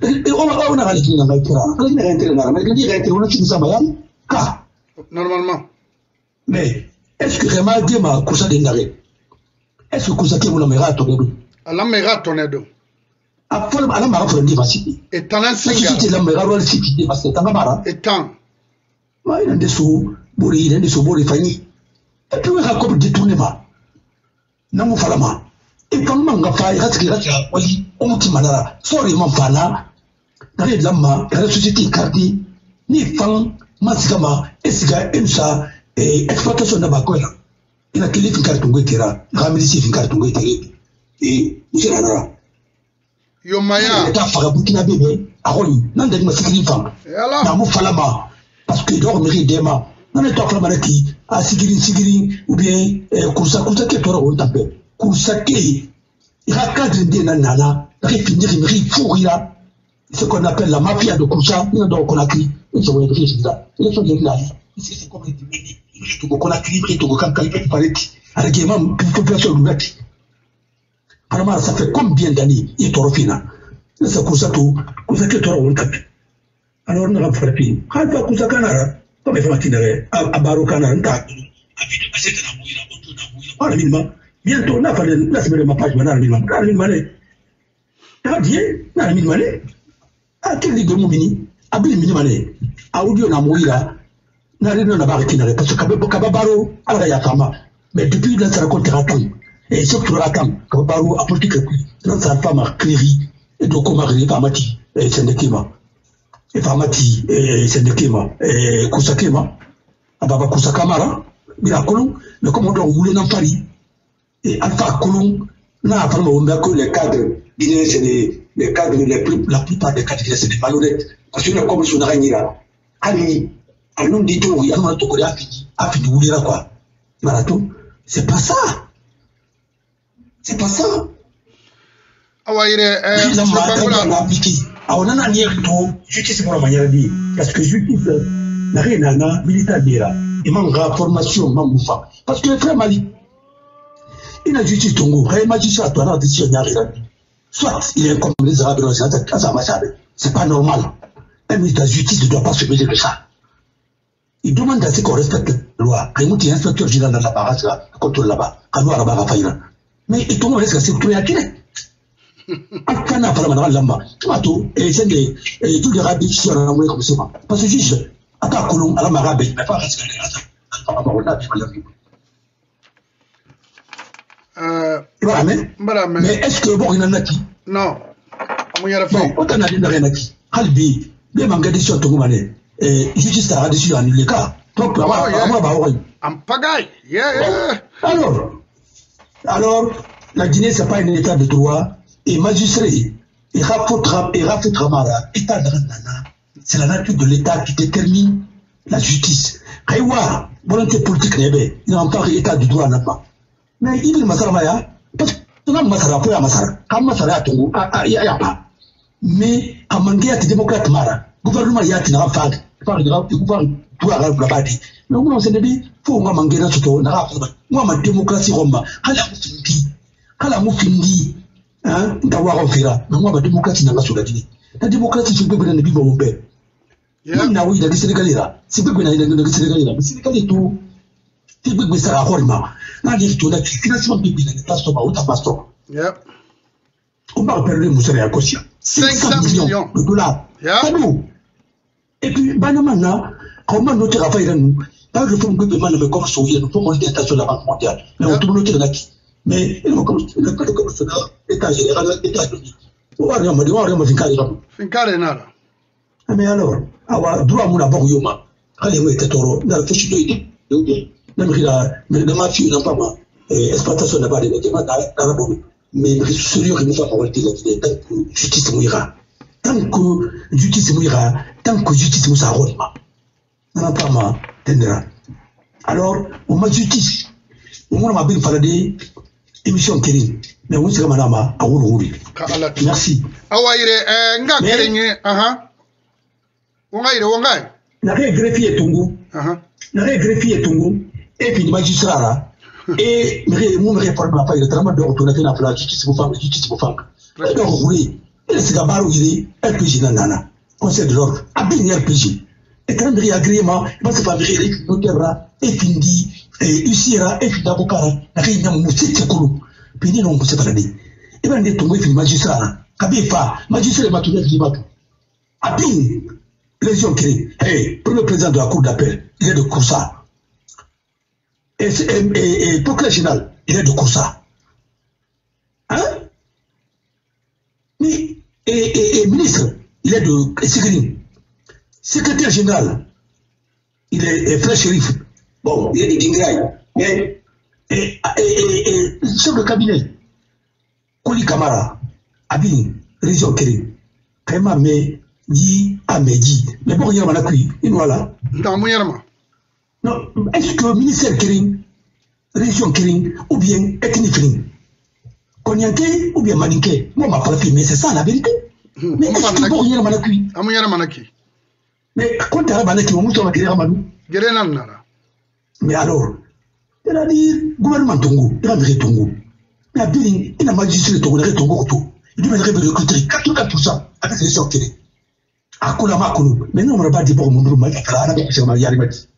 kira na mais ka normalement mais est-ce que vraiment ma ngare est-ce que kusa ke mo na me ga to de ala me ga tonné do a fɔlɔ ala ma ka fɔlɔ di ma sigi et la me ga wala sigi di ma se tanga mara et ma ina de so bori ina de so bori fanyi et puis ka ko détourner ma na mu fala ma e kan man ga fa ya tsike ga wali o muti manara sorry man ka ne bila ma ka ne société écarté ne ye fan ma sika ma e sika e musa exploitation na bako la. E na kele finkari tungo etera na ka milisi finkari tungo etere e muso na nara yo maya. Ta faga burkina bebe a kɔni n'an tɛ ni ma sikiri fan na mu fala ma parce que dɔw mi k'i dɛn ma na ne tɔ fila ma ne ki a sikiri sikiri ou bien e, kurusa kurusa kɛ tɔɔrɔ o ta bɛɛ kurusa kɛ yen i ka kadiri den na nana ka kɛ finjigi mi k'i fo k'i la ce qu'on appelle la mafia de kurusa ina dɔw konakiri i sɔgɔ ye miri sigida i sɔgɔ ye la c'est c'est comme il il il il paraît avec ma population lunati vraiment ça fait combien d'années i tɔrɔ fina ne sa kurusa to kurusa ke tɔrɔ o tanpɛ alors farafin halifa kusa kanara comme fama tinere a baro kanara muira wala minima bientôt na fale na semaine ma page na minima ne ta die na minima ne a kili de mu bini abili minima ne audio na muira na rino na ba tinere parce mais depuis sera contre attend et surtout attend kabe baro a politique na sa cléry et donc comment arriver à mati et c'est eh, sendekema eh, kusakema ababa kusakamara bila kolon mais comme on doit rouler dans Paris et alpha kolon n'a apparemment on met c'est les cadres les plus, la plupart des cadres c'est des malhonnêtes. Parce que comme son ali alon dit tout il y a un rouler là quoi? Marathon. C'est pas ça. C'est pas ça. Awayire eh Kila mara bagula na appliqué. Alors, on a nié to justice pour la manière de parce que justice militaire dira. Il manque formation parce que frère Mali il a justice tongo, il magistrat. Soit il est comme les arabes ça C'est pas normal. Un ministre de la justice ne doit pas se mêler de ça. Il demande à ce qu'on respecte la loi. Quand il y a un inspecteur général dans la contrôle là-bas, quand arabe, faillira. Mais il tombe risque à trouver à Guinée. Akana fara mana lamba. Tuma to, eh, c'est des, eh, tous les qui sont moelle comme ça. Parce que juste, à la marabe, pas les a, tu euh A qui? non amu yara Bon, fay autant n'a. Eh, justice a annulé. Donc, yeah Alors, alors, la Guinée, c'est pas un état de droit. Et magistrat, et Rafotramara, état de Nana, c'est la nature de l'état qui détermine la justice. Kaiwa, volonté politique, nebe, il n'en pas état de droit, n'a pas. Mais Masarabaya, parce que non, Masara, pour Masara, comme Masara, Tongo, il n'y a pas. Mais, à Mangia, tu démocrate, Mara, gouvernement, il y a un enfant, par le gouvernement, tout à l'heure, badi. Mais on s'est dit, faut nga mangena soto na ga fa ngwa ma démocratie romba hala mu findi hala mu findi hein nda wa ofira na ngwa ma démocratie na ngaso dini na démocratie si gbegbe na ne bi ma mo bɛɛ Yeah. même na wo yira ki sénégalais la si gbegbe na yira ki sénégalais la mais sénégalais to ti gbegbe sara hɔri ma n'a yɛrɛ to na ki financement gbegbe na ne ta sɔrɔ o ta ba sɔrɔ Yeah. on va perdre de la caution 500 millions. de dollars pas nous et puis banama na comment nous te rafa iranu pas que man me comme sauver nous faut monter attention la banque mondiale mais on le monde qui mais il faut comme le cas comme ça état général état de on va rien me dire on va rien me dire Finkare nara. mais alors awa droit mun abako yoma kale mo tetoro na feshi do ide yobe na mi la na ma fi na pa ma exploitation na ba de ma da da bo mais de la tant que justice mo ira. Tant que justice mo ira tant que justice na pa ma tendra alors o ma justice. O mo ma émission kiri mais on wuri Ka ala tu. merci. Na greffier tungu Aha. nare greffier tungu et puis magistrat là et mere mu mere par ba il trama do to na tena fla justice bu fam justice bu fam et donc oui il se gabaru yiri RPG na nana conseil de l'ordre abin RPG et quand mere agrément ba se fa mere notaire et puis et usira et puis d'avocat na ke nyamu mu tete kulu puis ni non se fa dadi et ben de tungu et puis magistrat là kabi fa magistrat ma tunga di batu abin Légion Kiri, hey, premier président de la Cour d'appel, il est de Koussa. Et, et, et, procureur général, il est de Koussa. Hein? Mais, et, ministre, il est de Sigrin. Secrétaire général, il est, frère shérif. Bon, il est de Dingraï. Mais, et, et, chef de cabinet, Koli Kamara, Abin, Région Kiri. Kaima me yi ameji. Mais bon, il y a un manakui. Il voilà. Ndamu yarma. Non, est-ce que ministère Kirin, région Kirin, ou bien ethnie Kirin Konyanke ou bien Maninke Moi, ma parole, mais c'est ça la vérité. Mais est-ce que bon, il y a un manakui Amu yarma naki. Mais quand tu as un manakui, on m'a dit Ramadou. Gere nan nara. Mais alors, a dit, gouvernement Tongo, il a dit Tongo. Il a dit, il a magistrat Tongo, il a Tongo, tout. Il devait recruter 84% avec les gens Kirin. A kula ma kulu, mais non, on n'a pas dit pour mon groupe, il a dit, c'est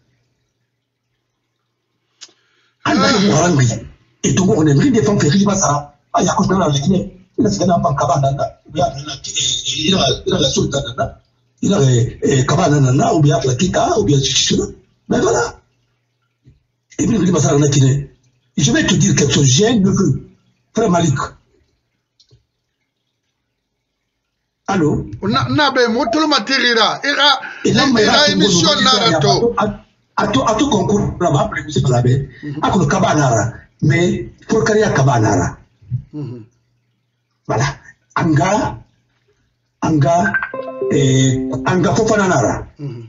e ngone mi de fam fe riba sara aya ko dana le kine ina sigana ban kaba nanda ya na ina ina la sulta nanda ina kaba nanda ou bien la kita ou bien chichuna mais voilà. Et puis riba sara na kine je vais te dire quelque chose. J'ai un neveu très malik. Allô? Na na be motolo matirira. Ira ila ira emission nara to. Ato ato concours la ba pre kusi pala be akolo kaba nara mais pour kariya kaba nara Mhm. voilà. Anga anga eh, anga fofana nara Mhm.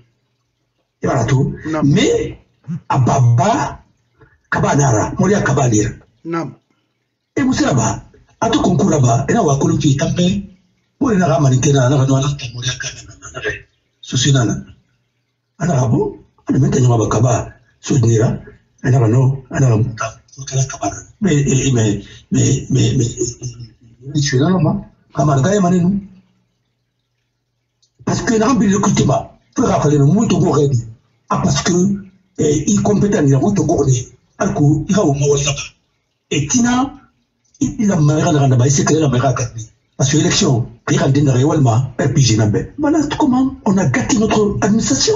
yara to Nam. mais ababa kaba nara moria kaba lira Nam. e musira ba ato concours la ba ina wa kolo fi tambe mo ina ga mani kena na ga no ana ta moria kana na na re so sinana ana abo ana menta nyama ba kaba so dira ana ga no ana ga muta kala kaba mais mais mais mais mais ni tu là ma kama ga yema nenu parce que na bi recrutement pour rappeler mu to go ready ah parce que eh, ni alko ika o mo wala et tina il a mara na ba ka parce que l'élection il a dit na réellement RPG na be voilà comment on a gâté notre administration